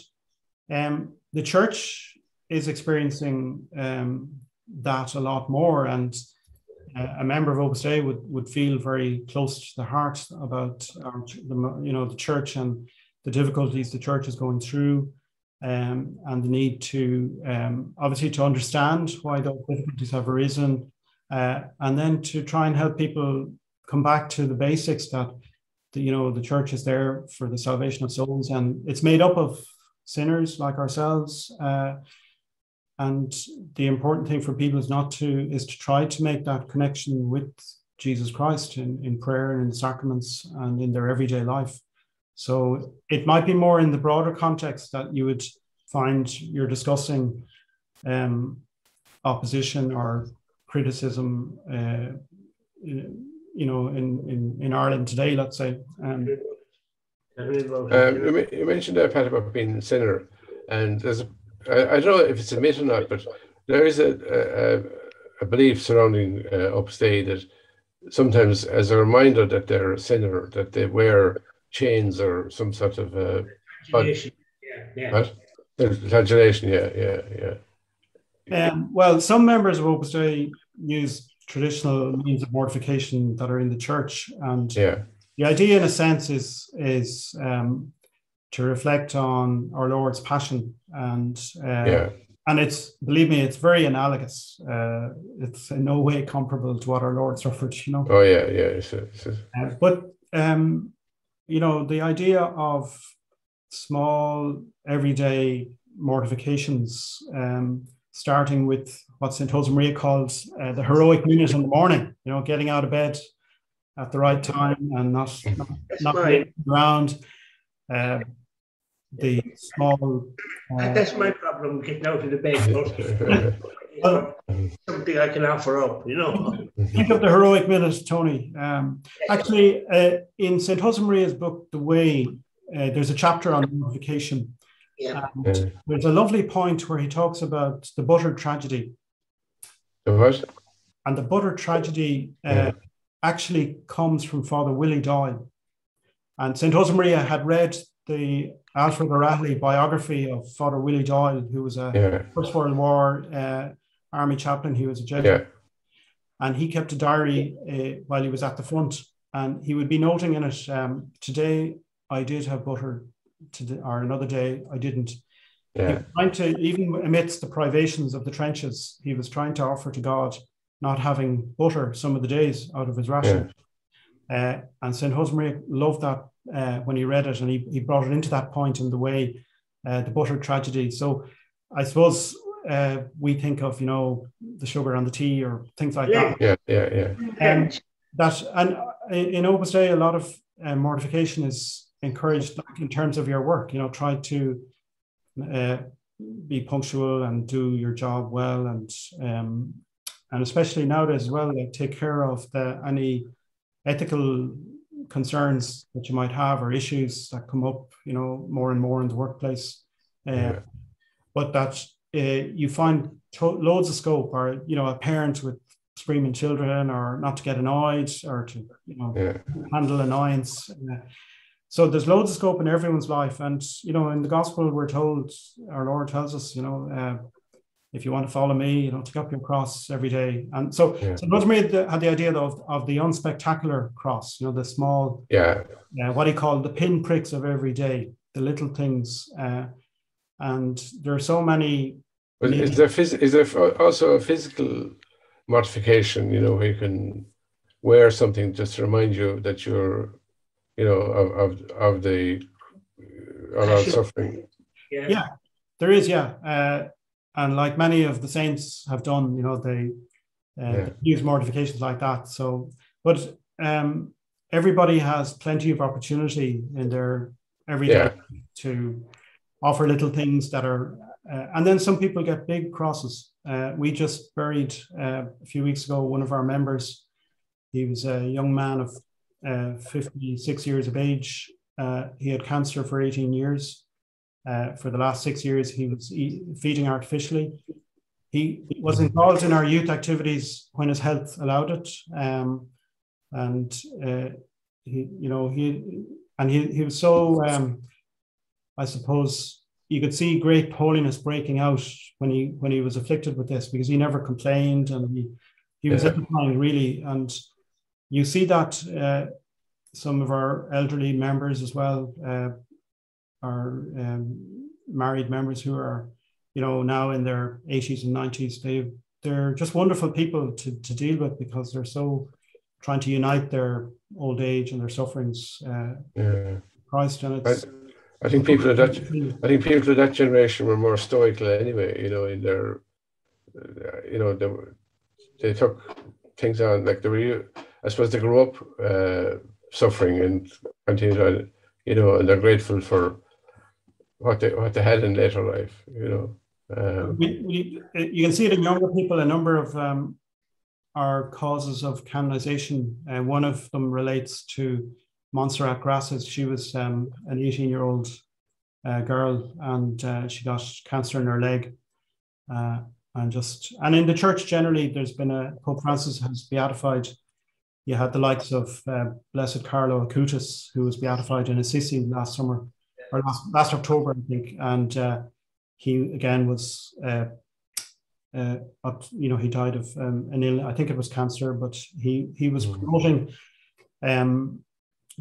S2: um, the church is experiencing um, that a lot more and a member of Opus Dei would, would feel very close to the heart about our, the, you know the church and the difficulties the church is going through, um, and the need to um, obviously to understand why those difficulties have arisen, uh, and then to try and help people come back to the basics that the, you know the church is there for the salvation of souls, and it's made up of sinners like ourselves. Uh, and the important thing for people is not to is to try to make that connection with jesus christ in, in prayer and in the sacraments and in their everyday life so it might be more in the broader context that you would find you're discussing um, opposition or criticism uh, you know in, in in ireland today let's say um,
S3: um, you mentioned that Pat about being a sinner, and there's a I, I don't know if it's a myth or not, but there is a, a, a belief surrounding uh, Opus that sometimes, as a reminder that they're a sinner, that they wear chains or some sort of uh,
S1: flagellation. Yeah, yeah. What?
S3: Flagellation, yeah, yeah,
S2: yeah. Um, well, some members of Opus Dei use traditional means of mortification that are in the church, and
S3: yeah.
S2: the idea, in a sense, is is um, to reflect on our Lord's passion and uh,
S3: yeah.
S2: and it's believe me, it's very analogous. Uh, it's in no way comparable to what our Lord suffered. You know.
S3: Oh yeah, yeah. It's, it's,
S2: uh, but um, you know, the idea of small everyday mortifications, um, starting with what St. Josemaria calls uh, the heroic minute in the morning, you know, getting out of bed at the right time and not, not, not around. Uh, the small.
S1: Uh, That's my problem, getting out of the bed. well, something I can offer up, you know.
S2: Think of the heroic minute, Tony. Um, actually, uh, in St. Josemaria's book, The Way, uh, there's a chapter on mortification.
S1: Yeah.
S2: And there's a lovely point where he talks about the butter tragedy.
S3: The what?
S2: And the butter tragedy uh, yeah. actually comes from Father Willie Doyle. And St. Josemaria had read the Alfred O'Rahilly biography of Father Willie Doyle, who was a yeah. First World War uh, Army chaplain. He was a Jesuit. Yeah. And he kept a diary uh, while he was at the front. And he would be noting in it, um, today I did have butter, today, or another day I didn't. Yeah. trying to, even amidst the privations of the trenches, he was trying to offer to God not having butter some of the days out of his ration. Yeah. Uh, and St. Josemaria loved that uh, when he read it, and he, he brought it into that point in the way uh, the butter tragedy. So I suppose uh, we think of you know the sugar and the tea or things like
S3: yeah.
S2: that.
S3: Yeah, yeah, yeah.
S2: And that and in Opus Dei, a lot of uh, mortification is encouraged in terms of your work. You know, try to uh, be punctual and do your job well, and um, and especially nowadays as well, like take care of the any ethical concerns that you might have or issues that come up, you know, more and more in the workplace. Uh, yeah. But that uh, you find to- loads of scope, or you know, a parent with screaming children, or not to get annoyed, or to you know yeah. handle annoyance. Uh, so there's loads of scope in everyone's life, and you know, in the gospel, we're told, our Lord tells us, you know, uh, if you want to follow me, you know, take up your cross every day. And so, yeah. so Rosemary had the idea of, of the unspectacular cross, you know, the small,
S3: yeah,
S2: uh, what he called the pinpricks of every day, the little things. Uh, and there are so many.
S3: But is there, phys- is there also a physical mortification, you know, where you can wear something just to remind you that you're, you know, of, of, of the, of our suffering?
S2: Yeah. yeah, there is, yeah. Uh, and like many of the saints have done, you know, they uh, yeah. use mortifications like that. So, but um, everybody has plenty of opportunity in their everyday yeah. to offer little things that are, uh, and then some people get big crosses. Uh, we just buried uh, a few weeks ago one of our members. He was a young man of uh, 56 years of age. Uh, he had cancer for 18 years. Uh, for the last six years, he was feeding artificially. He was involved in our youth activities when his health allowed it, um, and uh, he, you know, he and he he was so, um, I suppose, you could see great holiness breaking out when he when he was afflicted with this because he never complained and he he was yeah. edifying really, and you see that uh, some of our elderly members as well. Uh, our um, married members who are, you know, now in their 80s and 90s. They they're just wonderful people to, to deal with because they're so trying to unite their old age and their sufferings. Uh,
S3: yeah.
S2: Christ and it's.
S3: I, I think people of that I think people of that generation were more stoical anyway. You know, in their, uh, you know, they, they took things on like they were. I suppose they grew up uh, suffering and continued on. You know, and they're grateful for what they what they had in later life. You know, um,
S2: we, we, you can see it in younger people. A number of um, our causes of canonization. Uh, one of them relates to Montserrat Grases. She was um, an 18 year old uh, girl and uh, she got cancer in her leg. Uh, and just and in the church generally, there's been a Pope Francis has beatified. You had the likes of uh, Blessed Carlo Acutis, who was beatified in Assisi last summer or last, last October, I think, and uh, he again was, uh, uh, up, you know, he died of um, an ill, I think it was cancer, but he he was mm. promoting um,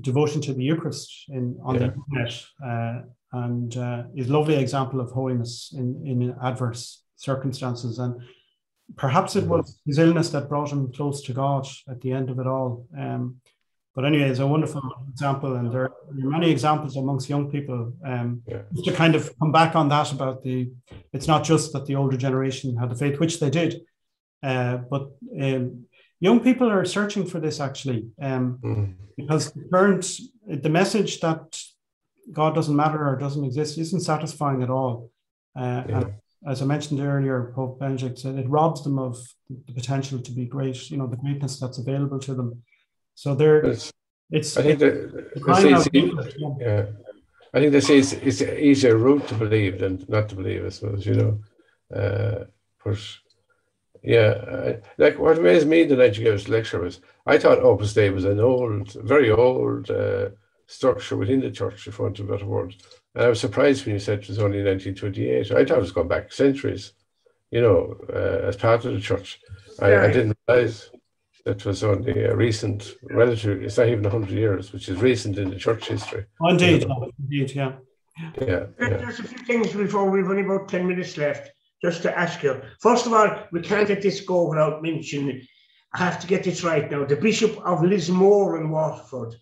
S2: devotion to the Eucharist in on yeah. the internet, uh, and uh, is a lovely example of holiness in in adverse circumstances, and perhaps it was his illness that brought him close to God at the end of it all. Um, but anyway, it's a wonderful example, and there are many examples amongst young people. Um, yeah. To kind of come back on that about the, it's not just that the older generation had the faith, which they did, uh, but um, young people are searching for this actually, um, mm. because the current the message that God doesn't matter or doesn't exist isn't satisfying at all. Uh, yeah. And as I mentioned earlier, Pope Benedict said it robs them of the potential to be great, you know, the greatness that's available to them. So there, it's,
S3: it's I think that it's, yeah. I think this is it's an easier route to believe than not to believe, I suppose, you know. Uh, but yeah, like what amazed me the night you gave us lecture was I thought Opus Dei was an old, very old uh, structure within the church, if I want a better word. And I was surprised when you said it was only 1928. I thought it was going back centuries, you know, uh, as part of the church. I, I didn't realize that was only a recent, relative, it's not even 100 years, which is recent in the church history.
S2: indeed, you know? indeed,
S3: yeah. Yeah, yeah.
S1: There's a few things before we've only about 10 minutes left just to ask you. First of all, we can't let this go without mentioning, I have to get this right now, the Bishop of Lismore in Waterford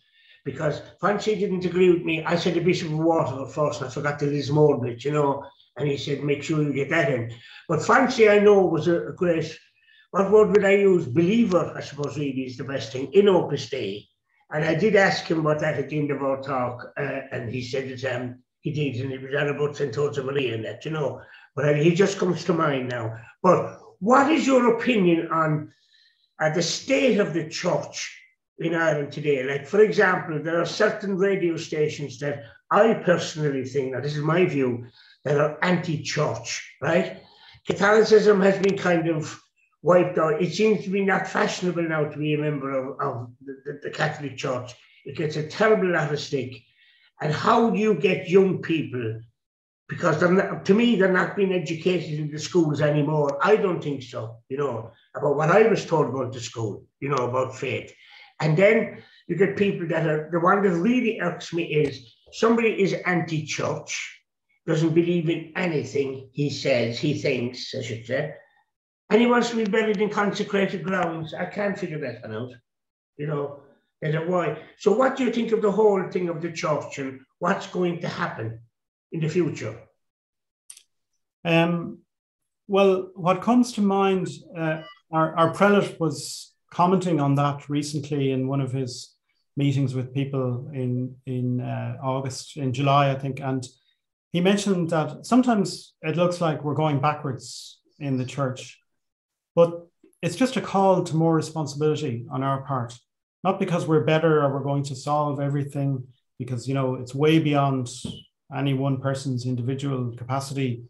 S1: because Fancy didn't agree with me. I said the Bishop of Waterford first, and I forgot the Lismore bit, you know, and he said, make sure you get that in. But Fancy, I know, was a, a great, what word would I use? Believer, I suppose, really is the best thing, in Opus Dei. And I did ask him about that at the end of our talk, uh, and he said that um, he did, and it was on about St. Maria and that, you know. But he just comes to mind now. But what is your opinion on uh, the state of the church in Ireland today. Like, for example, there are certain radio stations that I personally think, now this is my view, that are anti church, right? Catholicism has been kind of wiped out. It seems to be not fashionable now to be a member of, of the, the, Catholic Church. It gets a terrible lot of stick. And how do you get young people? Because not, to me, they're not being educated in the schools anymore. I don't think so, you know, about what I was told about the school, you know, about faith. And then you get people that are the one that really irks me is somebody is anti-church, doesn't believe in anything he says, he thinks, I should say, and he wants to be buried in consecrated grounds. I can't figure that one out. You know, that why. So what do you think of the whole thing of the church and what's going to happen in the future?
S2: Um, well, what comes to mind, uh, our, our prelate was commenting on that recently in one of his meetings with people in in uh, August, in July, I think, and he mentioned that sometimes it looks like we're going backwards in the church, but it's just a call to more responsibility on our part, not because we're better or we're going to solve everything, because you know it's way beyond any one person's individual capacity,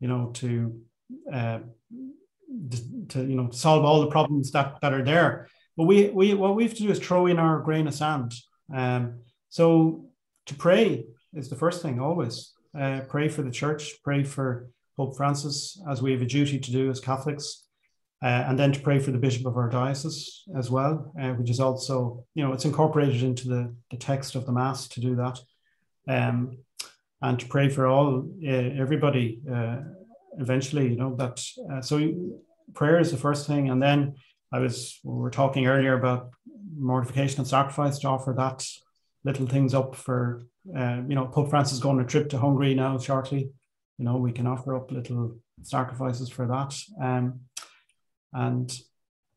S2: you know, to uh, to you know solve all the problems that that are there. But we we what we have to do is throw in our grain of sand. Um, so to pray is the first thing always. Uh, pray for the church. Pray for Pope Francis, as we have a duty to do as Catholics. Uh, and then to pray for the bishop of our diocese as well, uh, which is also, you know, it's incorporated into the, the text of the Mass to do that. Um, and to pray for all, uh, everybody, uh, eventually, you know, that, uh, so prayer is the first thing. And then I was, we were talking earlier about mortification and sacrifice to offer that little things up for, uh, you know, Pope Francis going on a trip to Hungary now shortly. You know, we can offer up little sacrifices for that. Um, and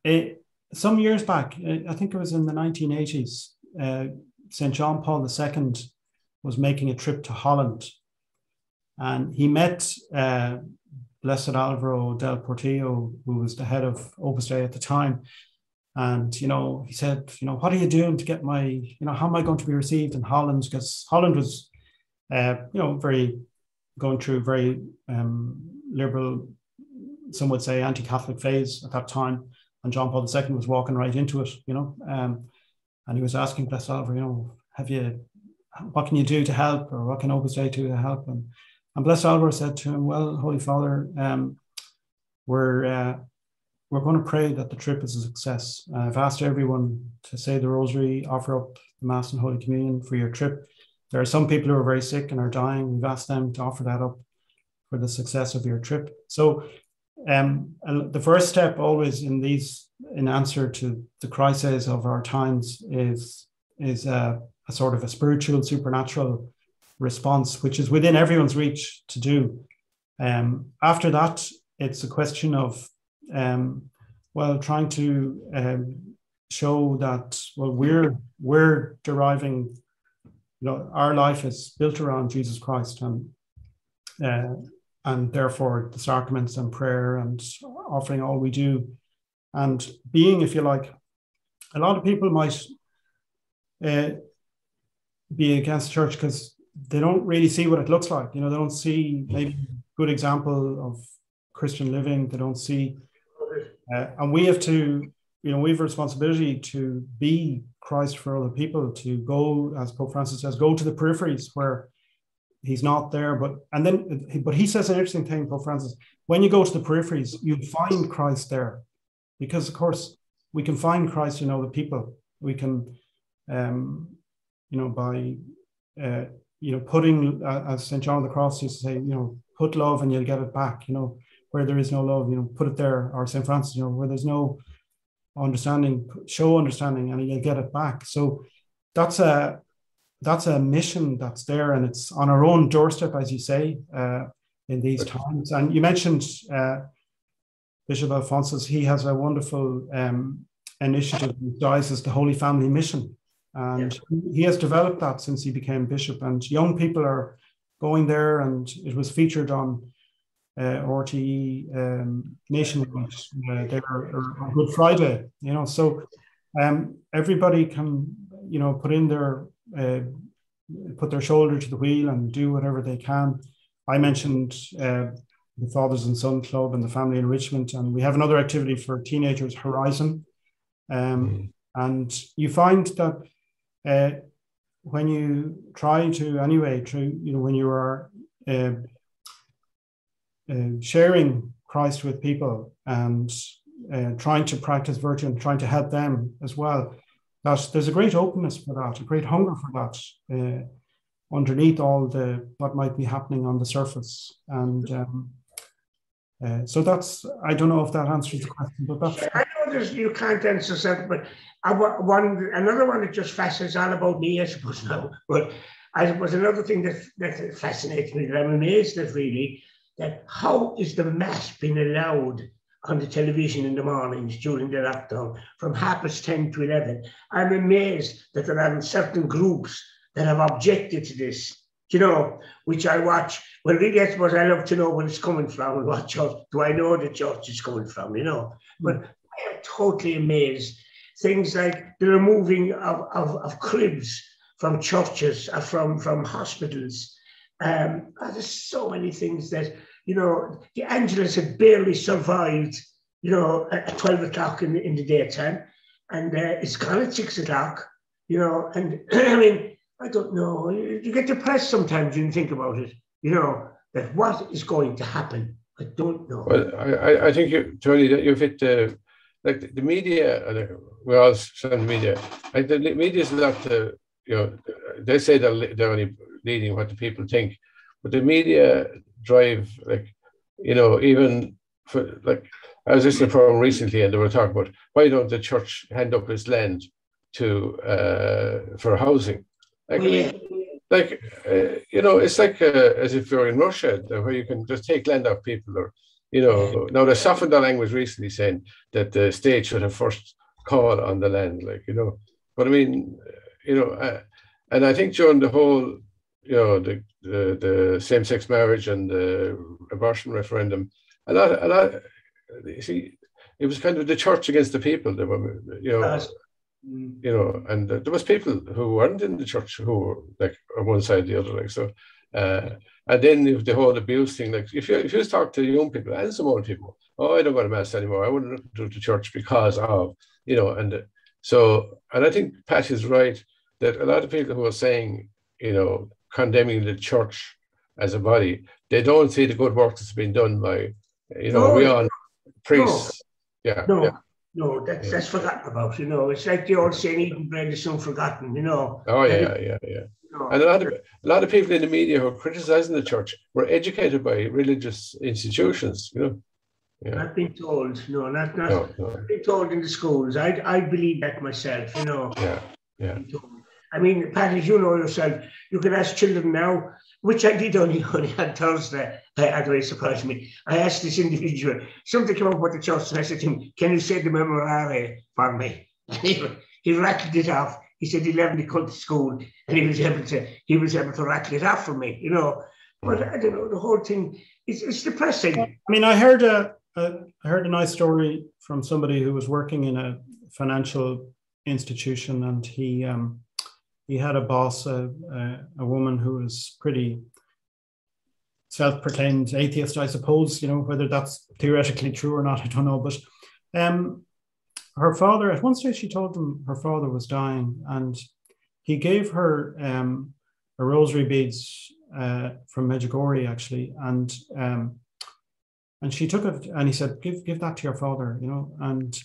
S2: it, some years back, I think it was in the 1980s, uh, St. John Paul II was making a trip to Holland. And he met uh, Blessed Alvaro del Portillo, who was the head of Opus Dei at the time. And, you know, he said, you know, what are you doing to get my, you know, how am I going to be received in Holland? Because Holland was, uh, you know, very, going through very um, liberal, some would say anti-Catholic phase at that time. And John Paul II was walking right into it, you know. Um, and he was asking Blessed Alvaro, you know, have you, what can you do to help? Or what can Opus Dei do to help? And and Blessed Alvaro said to him, Well, Holy Father, um, we're, uh, we're going to pray that the trip is a success. Uh, I've asked everyone to say the rosary, offer up the Mass and Holy Communion for your trip. There are some people who are very sick and are dying. We've asked them to offer that up for the success of your trip. So, um, the first step always in these, in answer to the crises of our times, is is a, a sort of a spiritual, supernatural response, which is within everyone's reach to do. Um, after that, it's a question of, um, well, trying to um, show that well we're we're deriving, you know, our life is built around Jesus Christ, and uh, and therefore the sacraments and prayer and offering all we do, and being, if you like, a lot of people might uh, be against church because they don't really see what it looks like. You know, they don't see maybe good example of Christian living. They don't see, uh, and we have to, you know, we have a responsibility to be Christ for other people. To go, as Pope Francis says, go to the peripheries where he's not there. But and then, but he says an interesting thing, Pope Francis. When you go to the peripheries, you find Christ there, because of course we can find Christ in other people. We can, um, you know, by uh, you know, putting, uh, as St. John of the Cross used to say, you know, put love and you'll get it back, you know, where there is no love, you know, put it there, or St. Francis, you know, where there's no understanding, show understanding and you'll get it back. So that's a, that's a mission that's there and it's on our own doorstep, as you say, uh, in these times. And you mentioned uh, Bishop Alphonsus, he has a wonderful um, initiative in diocese, the Holy Family Mission. And yeah. he has developed that since he became bishop. And young people are going there, and it was featured on uh, RTE um, nationwide uh, there on Good Friday. You know, so um, everybody can you know put in their uh, put their shoulder to the wheel and do whatever they can. I mentioned uh, the Fathers and Son Club and the Family Enrichment, and we have another activity for teenagers, Horizon. Um, mm. And you find that uh, when you try to anyway to you know when you are uh, uh, sharing Christ with people and uh, trying to practice virtue and trying to help them as well, that there's a great openness for that, a great hunger for that uh, underneath all the what might be happening on the surface and. Um, uh, so that's I don't know if that answers the question, but that's.
S1: I know there's, you can't answer that, but I, one another one that just fascinates all about me, I suppose now. But I suppose another thing that that fascinates me that I'm amazed at really that how is the mass being allowed on the television in the mornings during the lockdown from half past 10 to 11. I'm amazed that there are certain groups that have objected to this you know, which I watch. Well, really, I suppose I love to know where it's coming from and what church do I know the church is coming from, you know. But I am totally amazed. Things like the removing of, of, of cribs from churches, or uh, from, from hospitals. Um, there's so many things that, you know, the Angelus had barely survived, you know, at 12 o'clock in, in the daytime. And uh, it's gone at six o'clock, you know, and I mean, I don't know. You get depressed sometimes when you think about it. You know that what is going to happen. I don't know.
S3: Well, I, I think you, Tony, that you've hit uh, like the media. Uh, we all send media. The media is not the you know they say they're, they're only leading what the people think, but the media drive like you know even for like I was listening to a program recently and they were talking about why don't the church hand up its land to uh, for housing like, I mean, like uh, you know, it's like uh, as if you're in Russia, where you can just take land off people, or you know. Now they softened the language recently, saying that the state should have first call on the land, like you know. But I mean, you know, uh, and I think during the whole, you know, the the, the same-sex marriage and the abortion referendum, a lot, a lot. You see, it was kind of the church against the people. They were, you know. Mm. you know, and there was people who weren't in the church who were like on one side or the other, like so. Uh, and then if the whole abuse thing, like if you if you talk to young people and some old people, oh, I don't go to mass anymore. I wouldn't go to church because of you know, and uh, so and I think Pat is right that a lot of people who are saying you know condemning the church as a body, they don't see the good work that's been done by you know no, we are priests.
S1: No. Yeah, no. yeah. No, that's yeah. that's forgotten about. You know, it's like the old saying, "Eating bread is soon forgotten." You know.
S3: Oh yeah, yeah, yeah. and a lot of a lot of people in the media who are criticizing the church were educated by religious institutions. You know.
S1: Yeah. Not being told, no, not not, no, no. not being told in the schools. I I believe that myself. You know.
S3: Yeah, yeah.
S1: I mean, Pat, as you know yourself, you can ask children now, which I did only, only on Thursday. That really surprised me. I asked this individual, something came up with the church, and I said to him, Can you say the memorare for me? He, rattled it off. He said he left come to school and he was able to he was able to rattle it off for me, you know. But I don't know, the whole thing is it's depressing. I
S2: mean, I heard a, a I heard a nice story from somebody who was working in a financial institution and he um he had a boss, a, a, a woman who was pretty self-proclaimed atheist, I suppose. You know whether that's theoretically true or not, I don't know. But um, her father, at one stage, she told him her father was dying, and he gave her um, a rosary beads uh, from Medjugorje, actually, and um, and she took it, and he said, "Give give that to your father," you know, and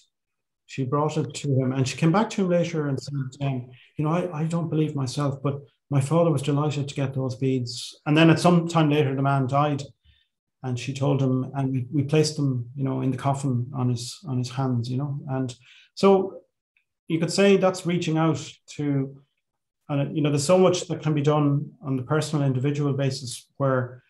S2: she brought it to him and she came back to him later and said, um, you know, I, I don't believe myself, but my father was delighted to get those beads. And then at some time later, the man died and she told him, and we, we placed them, you know, in the coffin on his, on his hands, you know, and so you could say that's reaching out to, and you know, there's so much that can be done on the personal individual basis where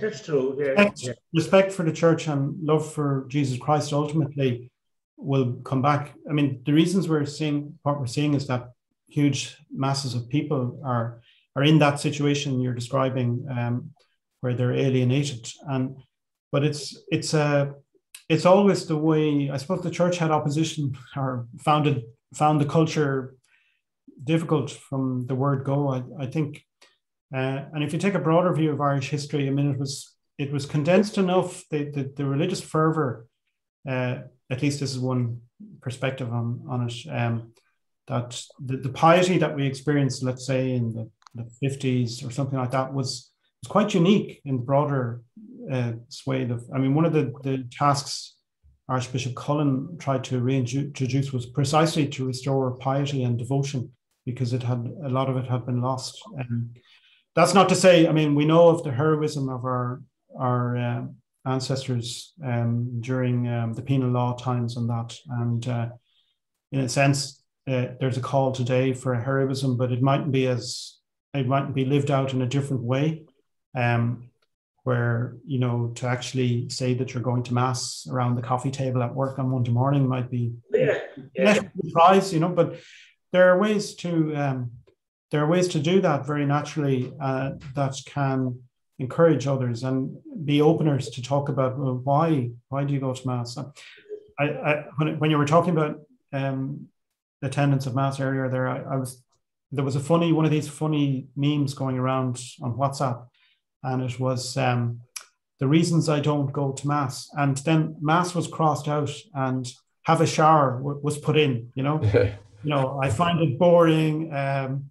S1: that's true. Yeah.
S2: Respect, respect for the church and love for Jesus Christ ultimately will come back. I mean, the reasons we're seeing what we're seeing is that huge masses of people are are in that situation you're describing, um, where they're alienated, and but it's it's a uh, it's always the way I suppose the church had opposition or founded found the culture difficult from the word go. I, I think, uh, and if you take a broader view of Irish history, I mean, it was it was condensed enough. The the, the religious fervor uh, at least this is one perspective on, on it, um, that the, the piety that we experienced, let's say in the, the 50s or something like that, was, was quite unique in the broader uh, swathe of, I mean, one of the, the tasks Archbishop Cullen tried to reintroduce was precisely to restore piety and devotion because it had a lot of it had been lost. And that's not to say, I mean, we know of the heroism of our our um, ancestors um, during um, the penal law times and that. And uh, in a sense, uh, there's a call today for a heroism, but it mightn't be as it mightn't be lived out in a different way. Um, where you know to actually say that you're going to mass around the coffee table at work on Monday morning might be
S1: yeah, yeah.
S2: surprise, you know. But there are ways to um, there are ways to do that very naturally uh, that can encourage others and be openers to talk about well, why why do you go to mass? I, I when, when you were talking about um, attendance of mass earlier there I, I, was there was a funny one of these funny memes going around on whatsapp and it was um, the reasons i don't go to mass and then mass was crossed out and have a shower w- was put in you know? You know i find it boring um,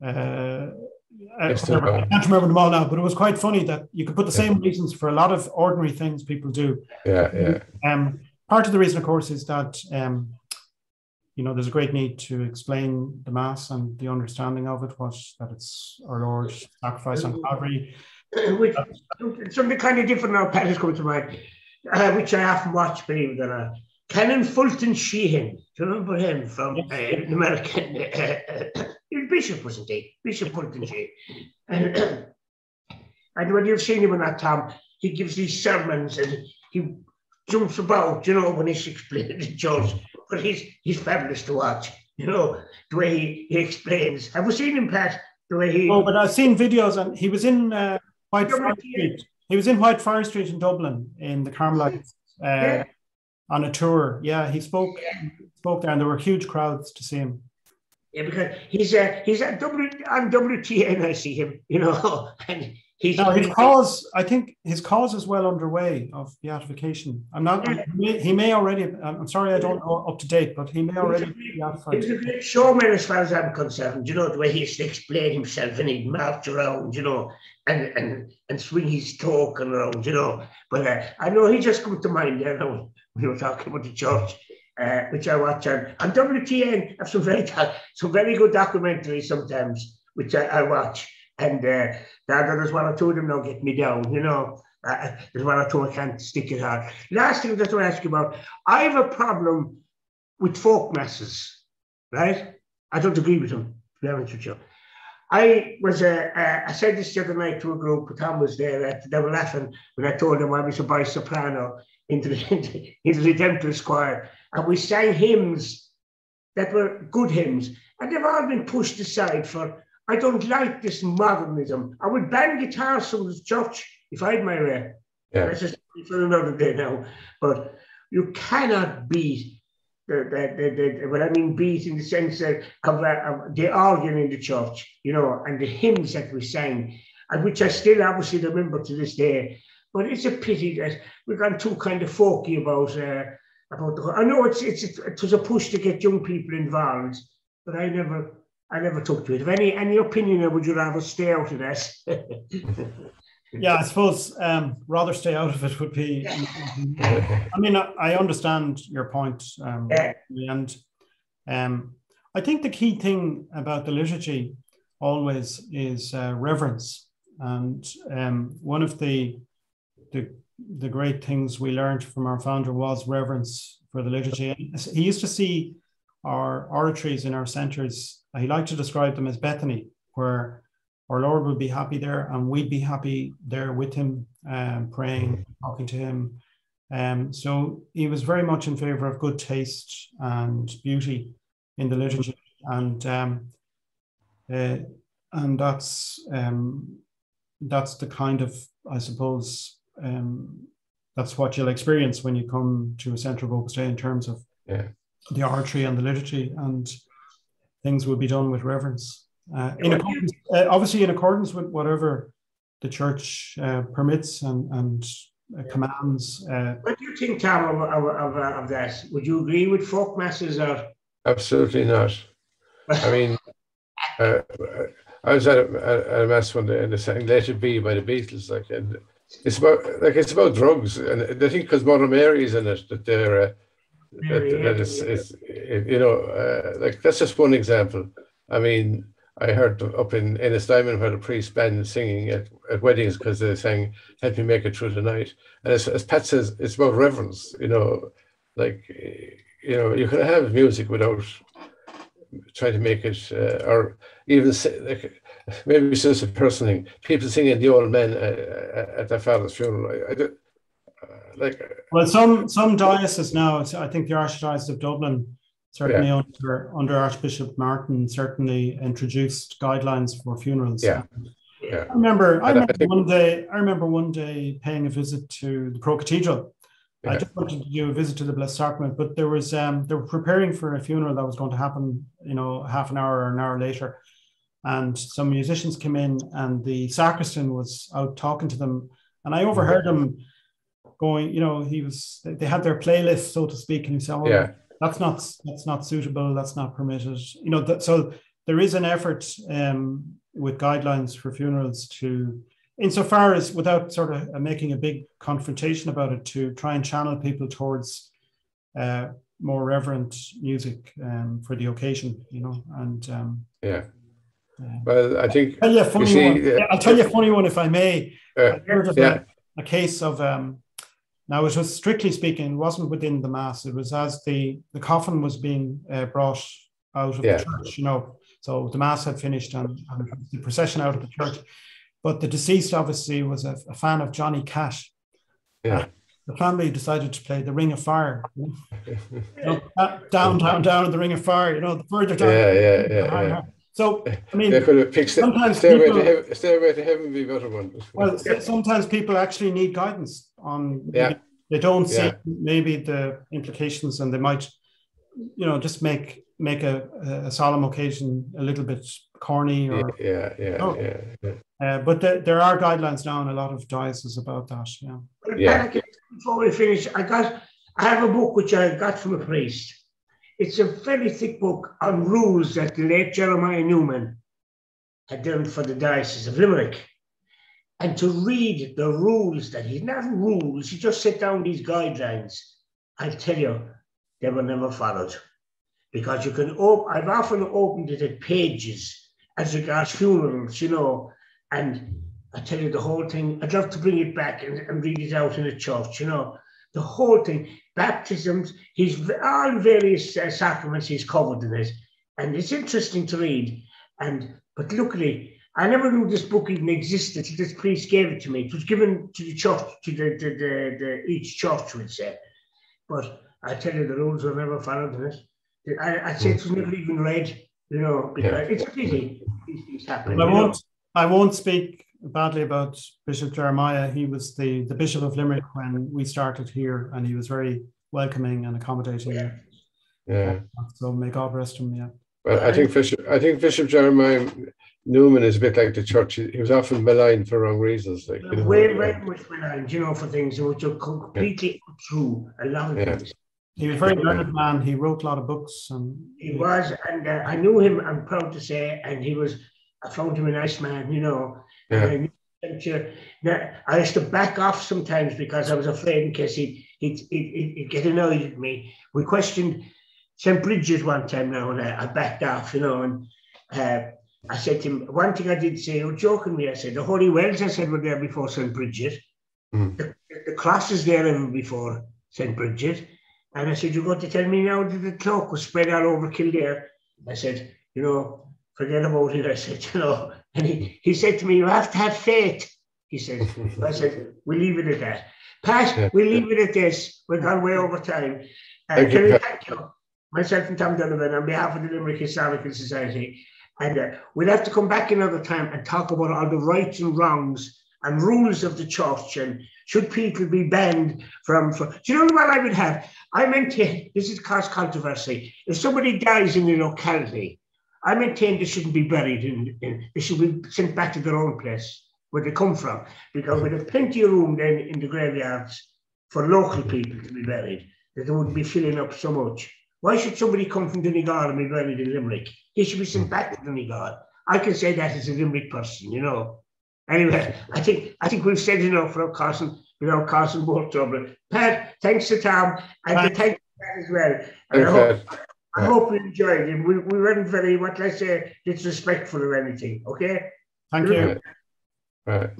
S2: uh, I, can't remember them all now, but it was quite funny that you could put the same reasons for a lot of ordinary things people do.
S3: Yeah, yeah.
S2: Um, part of the reason, of course, is that um, you know there's a great need to explain the mass and the understanding of it, what that it's our Lord's sacrifice on Calvary.
S1: Which, something kind of different now, Pat, has come to mind, uh, which I often watch, believe it or not. Canon Fulton Sheehan, do you remember him from uh, an American? Uh, uh bishop, wasn't he? Bishop Sheehan. And, and when you've seen him in that time, he gives these sermons and he jumps about, you know, when he's explaining the church. But he's he's fabulous to watch, you know, the way he, he explains. Have you seen him, Pat? The way he.
S2: Oh, but I've seen videos, and he was in uh, Whitefriar Street. He was in Whitefriar Street in Dublin in the Carmelites. Uh, yeah on a tour. Yeah, he spoke yeah. spoke there, and there were huge crowds to see him.
S1: Yeah, because he's uh, he's at W on WTN. I see him, you know, and he's
S2: now, his cause. I think his cause is well underway of beatification. I'm not. Yeah. He may already. I'm sorry, I don't know up to date, but he may already be
S1: beatified. He's a great showman as far as I'm concerned. You know the way he used to explain himself and he'd march around, you know, and and and swing his token around, you know. But uh, I know he just come to mind there now we were talking about the church, uh, which I watch on, on WTN. Have some very some very good documentaries sometimes, which I, I watch. And uh, there's one or two of them now get me down, you know. Uh, there's one or two I can't stick it out. Last thing I just want to ask you about, I have a problem with folk masses, right? I don't agree with them. be honest with you. I was a, uh, I said this the other night to a group, Tom was there, uh, they were laughing when I told them I was a boy soprano into the, into the Templar's choir. And we sang hymns that were good hymns. And they've all been pushed aside for, I don't like this modernism. I would ban guitars from the church if I had my way. Yeah. That's just for another day now. But you cannot beat the, the, the, what I mean beat in the sense of, of, of the organ in the church, you know, and the hymns that we sang, and which I still obviously remember to this day. But it's a pity that we've gone too kind of folky about uh, about the. I know it's it's it was a push to get young people involved, but I never I never took to it. Have any any opinion, would you rather stay out of this?
S2: yeah, I suppose um, rather stay out of it would be. I mean, I, I understand your point, um, yeah. and um, I think the key thing about the liturgy always is uh, reverence, and um, one of the the the great things we learned from our founder was reverence for the liturgy. He used to see our oratories in our centres. He liked to describe them as Bethany, where our Lord would be happy there, and we'd be happy there with him, um, praying, talking to him. Um, so he was very much in favor of good taste and beauty in the liturgy, and um, uh, and that's um, that's the kind of I suppose um, that's what you'll experience when you come to a centre of Opus Dei in terms of
S3: yeah.
S2: the oratory and the liturgy, and things will be done with reverence. Uh, in accordance, uh, obviously, in accordance with whatever the church uh, permits and, and uh, commands. Uh,
S1: what do you think, Tom, of, of, of, of, that? Would you agree with folk masses or?
S3: Absolutely not. I mean, uh, I was at a, at a mass one day and they sang "Let It Be" by the Beatles, like, and it's about like it's about drugs, and I think because Mother Mary's in it that they're uh, that, that it's, it's you know uh, like that's just one example. I mean, I heard up in Ennistymon where the priest band singing at, at weddings because they sang "Help Me Make It Through the Night," and as, as Pat says, it's about reverence. You know, like you know, you can have music without trying to make it uh, or even say, like maybe it's just a personal thing. People singing the old men uh, uh at their father's funeral. I, I do, uh, like.
S2: Well, some some dioceses now. I think the Archdiocese of Dublin, certainly yeah. under under Archbishop Martin, certainly introduced guidelines for funerals.
S3: Yeah. Yeah.
S2: I remember. I remember I one day. I remember one day paying a visit to the Pro Cathedral. Yeah. I just wanted to do a visit to the Blessed Sacrament, but there was um, they were preparing for a funeral that was going to happen, you know, half an hour or an hour later and some musicians came in and the sacristan was out talking to them. And i overheard him going you know he was they had their playlist so to speak and he said oh, yeah. that's not that's not suitable that's not permitted. You know that, so there is an effort um, with guidelines for funerals to insofar as without sort of making a big confrontation about it to try and channel people towards uh, more reverent music um, for the occasion you know and um,
S3: yeah well, I think.
S2: I'll tell you a funny, see, one. I'll tell you a funny one if I may.
S3: Uh, yeah.
S2: a, a, case of. Um, now, it was strictly speaking, it wasn't within the mass. It was as the, the coffin was being uh, brought out of yeah. the church, you know. So the mass had finished and, and, the procession out of the church. But the deceased obviously was a, a fan of Johnny Cash.
S3: Yeah.
S2: The family decided to play the Ring of Fire. You know, down, down, down in the Ring of Fire. You know, the further down.
S3: Yeah, yeah, yeah. Yeah.
S2: So I mean,
S3: they could have picked sometimes stairway, people, to heaven, stairway to heaven be better one.
S2: Well, sometimes people actually need guidance on.
S3: Yeah.
S2: They don't see yeah. maybe the implications, and they might, you know, just make make a, a solemn occasion a little bit corny or
S3: yeah, yeah, oh. yeah. yeah.
S2: Uh, but there, there are guidelines now in a lot of dioceses about that. Yeah.
S3: Yeah.
S1: Before we finish, I got I have a book which I got from a priest it's a very thick book on rules that the late Jeremiah Newman had done for the Diocese of Limerick. And to read the rules that he, not rules, he just set down these guidelines. I tell you, they were never followed. Because you can, op- I've often opened it at pages as regards funerals, you know, and I tell you the whole thing, I'd love to bring it back and, and read it out in a church, you know the whole thing, baptisms, he's all various uh, sacraments he's covered in it. And it's interesting to read. And but luckily, I never knew this book even existed. This priest gave it to me. It was given to the church, to the, the, the, the each church would say. But I tell you, the rules were never followed in it. I, I'd say it was never even read, you know, because yeah. it's a pity these things happen.
S2: I won't, I won't speak badly about Bishop Jeremiah. He was the, the Bishop of Limerick when we started here, and he was very welcoming and accommodating.
S3: Yeah. yeah.
S2: So may God rest him. Yeah.
S3: Well, I think Bishop, I think Bishop Jeremiah Newman is a bit like the church. He was often maligned for wrong reasons. Like,
S1: you know, way, way much maligned, you know, for things which are completely yeah. true. A lot of yeah. things.
S2: He was a very learned man. He wrote a lot of books. and
S1: He was, and uh, I knew him. I'm proud to say, and he was. I found him a nice man, you know. Yeah. Now, I used to back off sometimes because I was afraid in case he'd, he'd, he'd, he'd get annoyed at me. We questioned St. Bridget one time now, and I, I backed off, you know, and uh, I said to him, one thing I did say, oh, jokingly, I said, the Holy Wells, I said, were there before St. Bridget. Mm. The, the cross is there ever before St. Bridget. And I said, you're going to tell me now that the cloak was spread all over Kildare? I said, you know, forget about it. I said, you know, and he, he said to me, you have to have faith. He said, I said, we'll leave it at that. Pat, we'll leave it at this. We've gone way over time. Uh, thank, you, thank you. Myself and Tom Donovan on behalf of the Limerick Historical Society. And uh, we'll have to come back another time and talk about all the rights and wrongs and rules of the church and should people be banned from, from do you know what I would have? I maintain this is cause controversy. If somebody dies in the locality, I maintain they shouldn't be buried in, in they should be sent back to their own place where they come from. Because we'd have plenty of room then in the graveyards for local people to be buried, that they wouldn't be filling up so much. Why should somebody come from Donegal and be buried in Limerick? He should be sent back to Donegal. I can say that as a Limerick person, you know. Anyway, I think I think we've said enough for Carson without causing more trouble. Pat, thanks to Tom and Bye. to thank you as well. And I hope, I hope you enjoyed it. We, we weren't very, what I say, disrespectful or anything. Okay?
S2: Thank you.
S3: Right.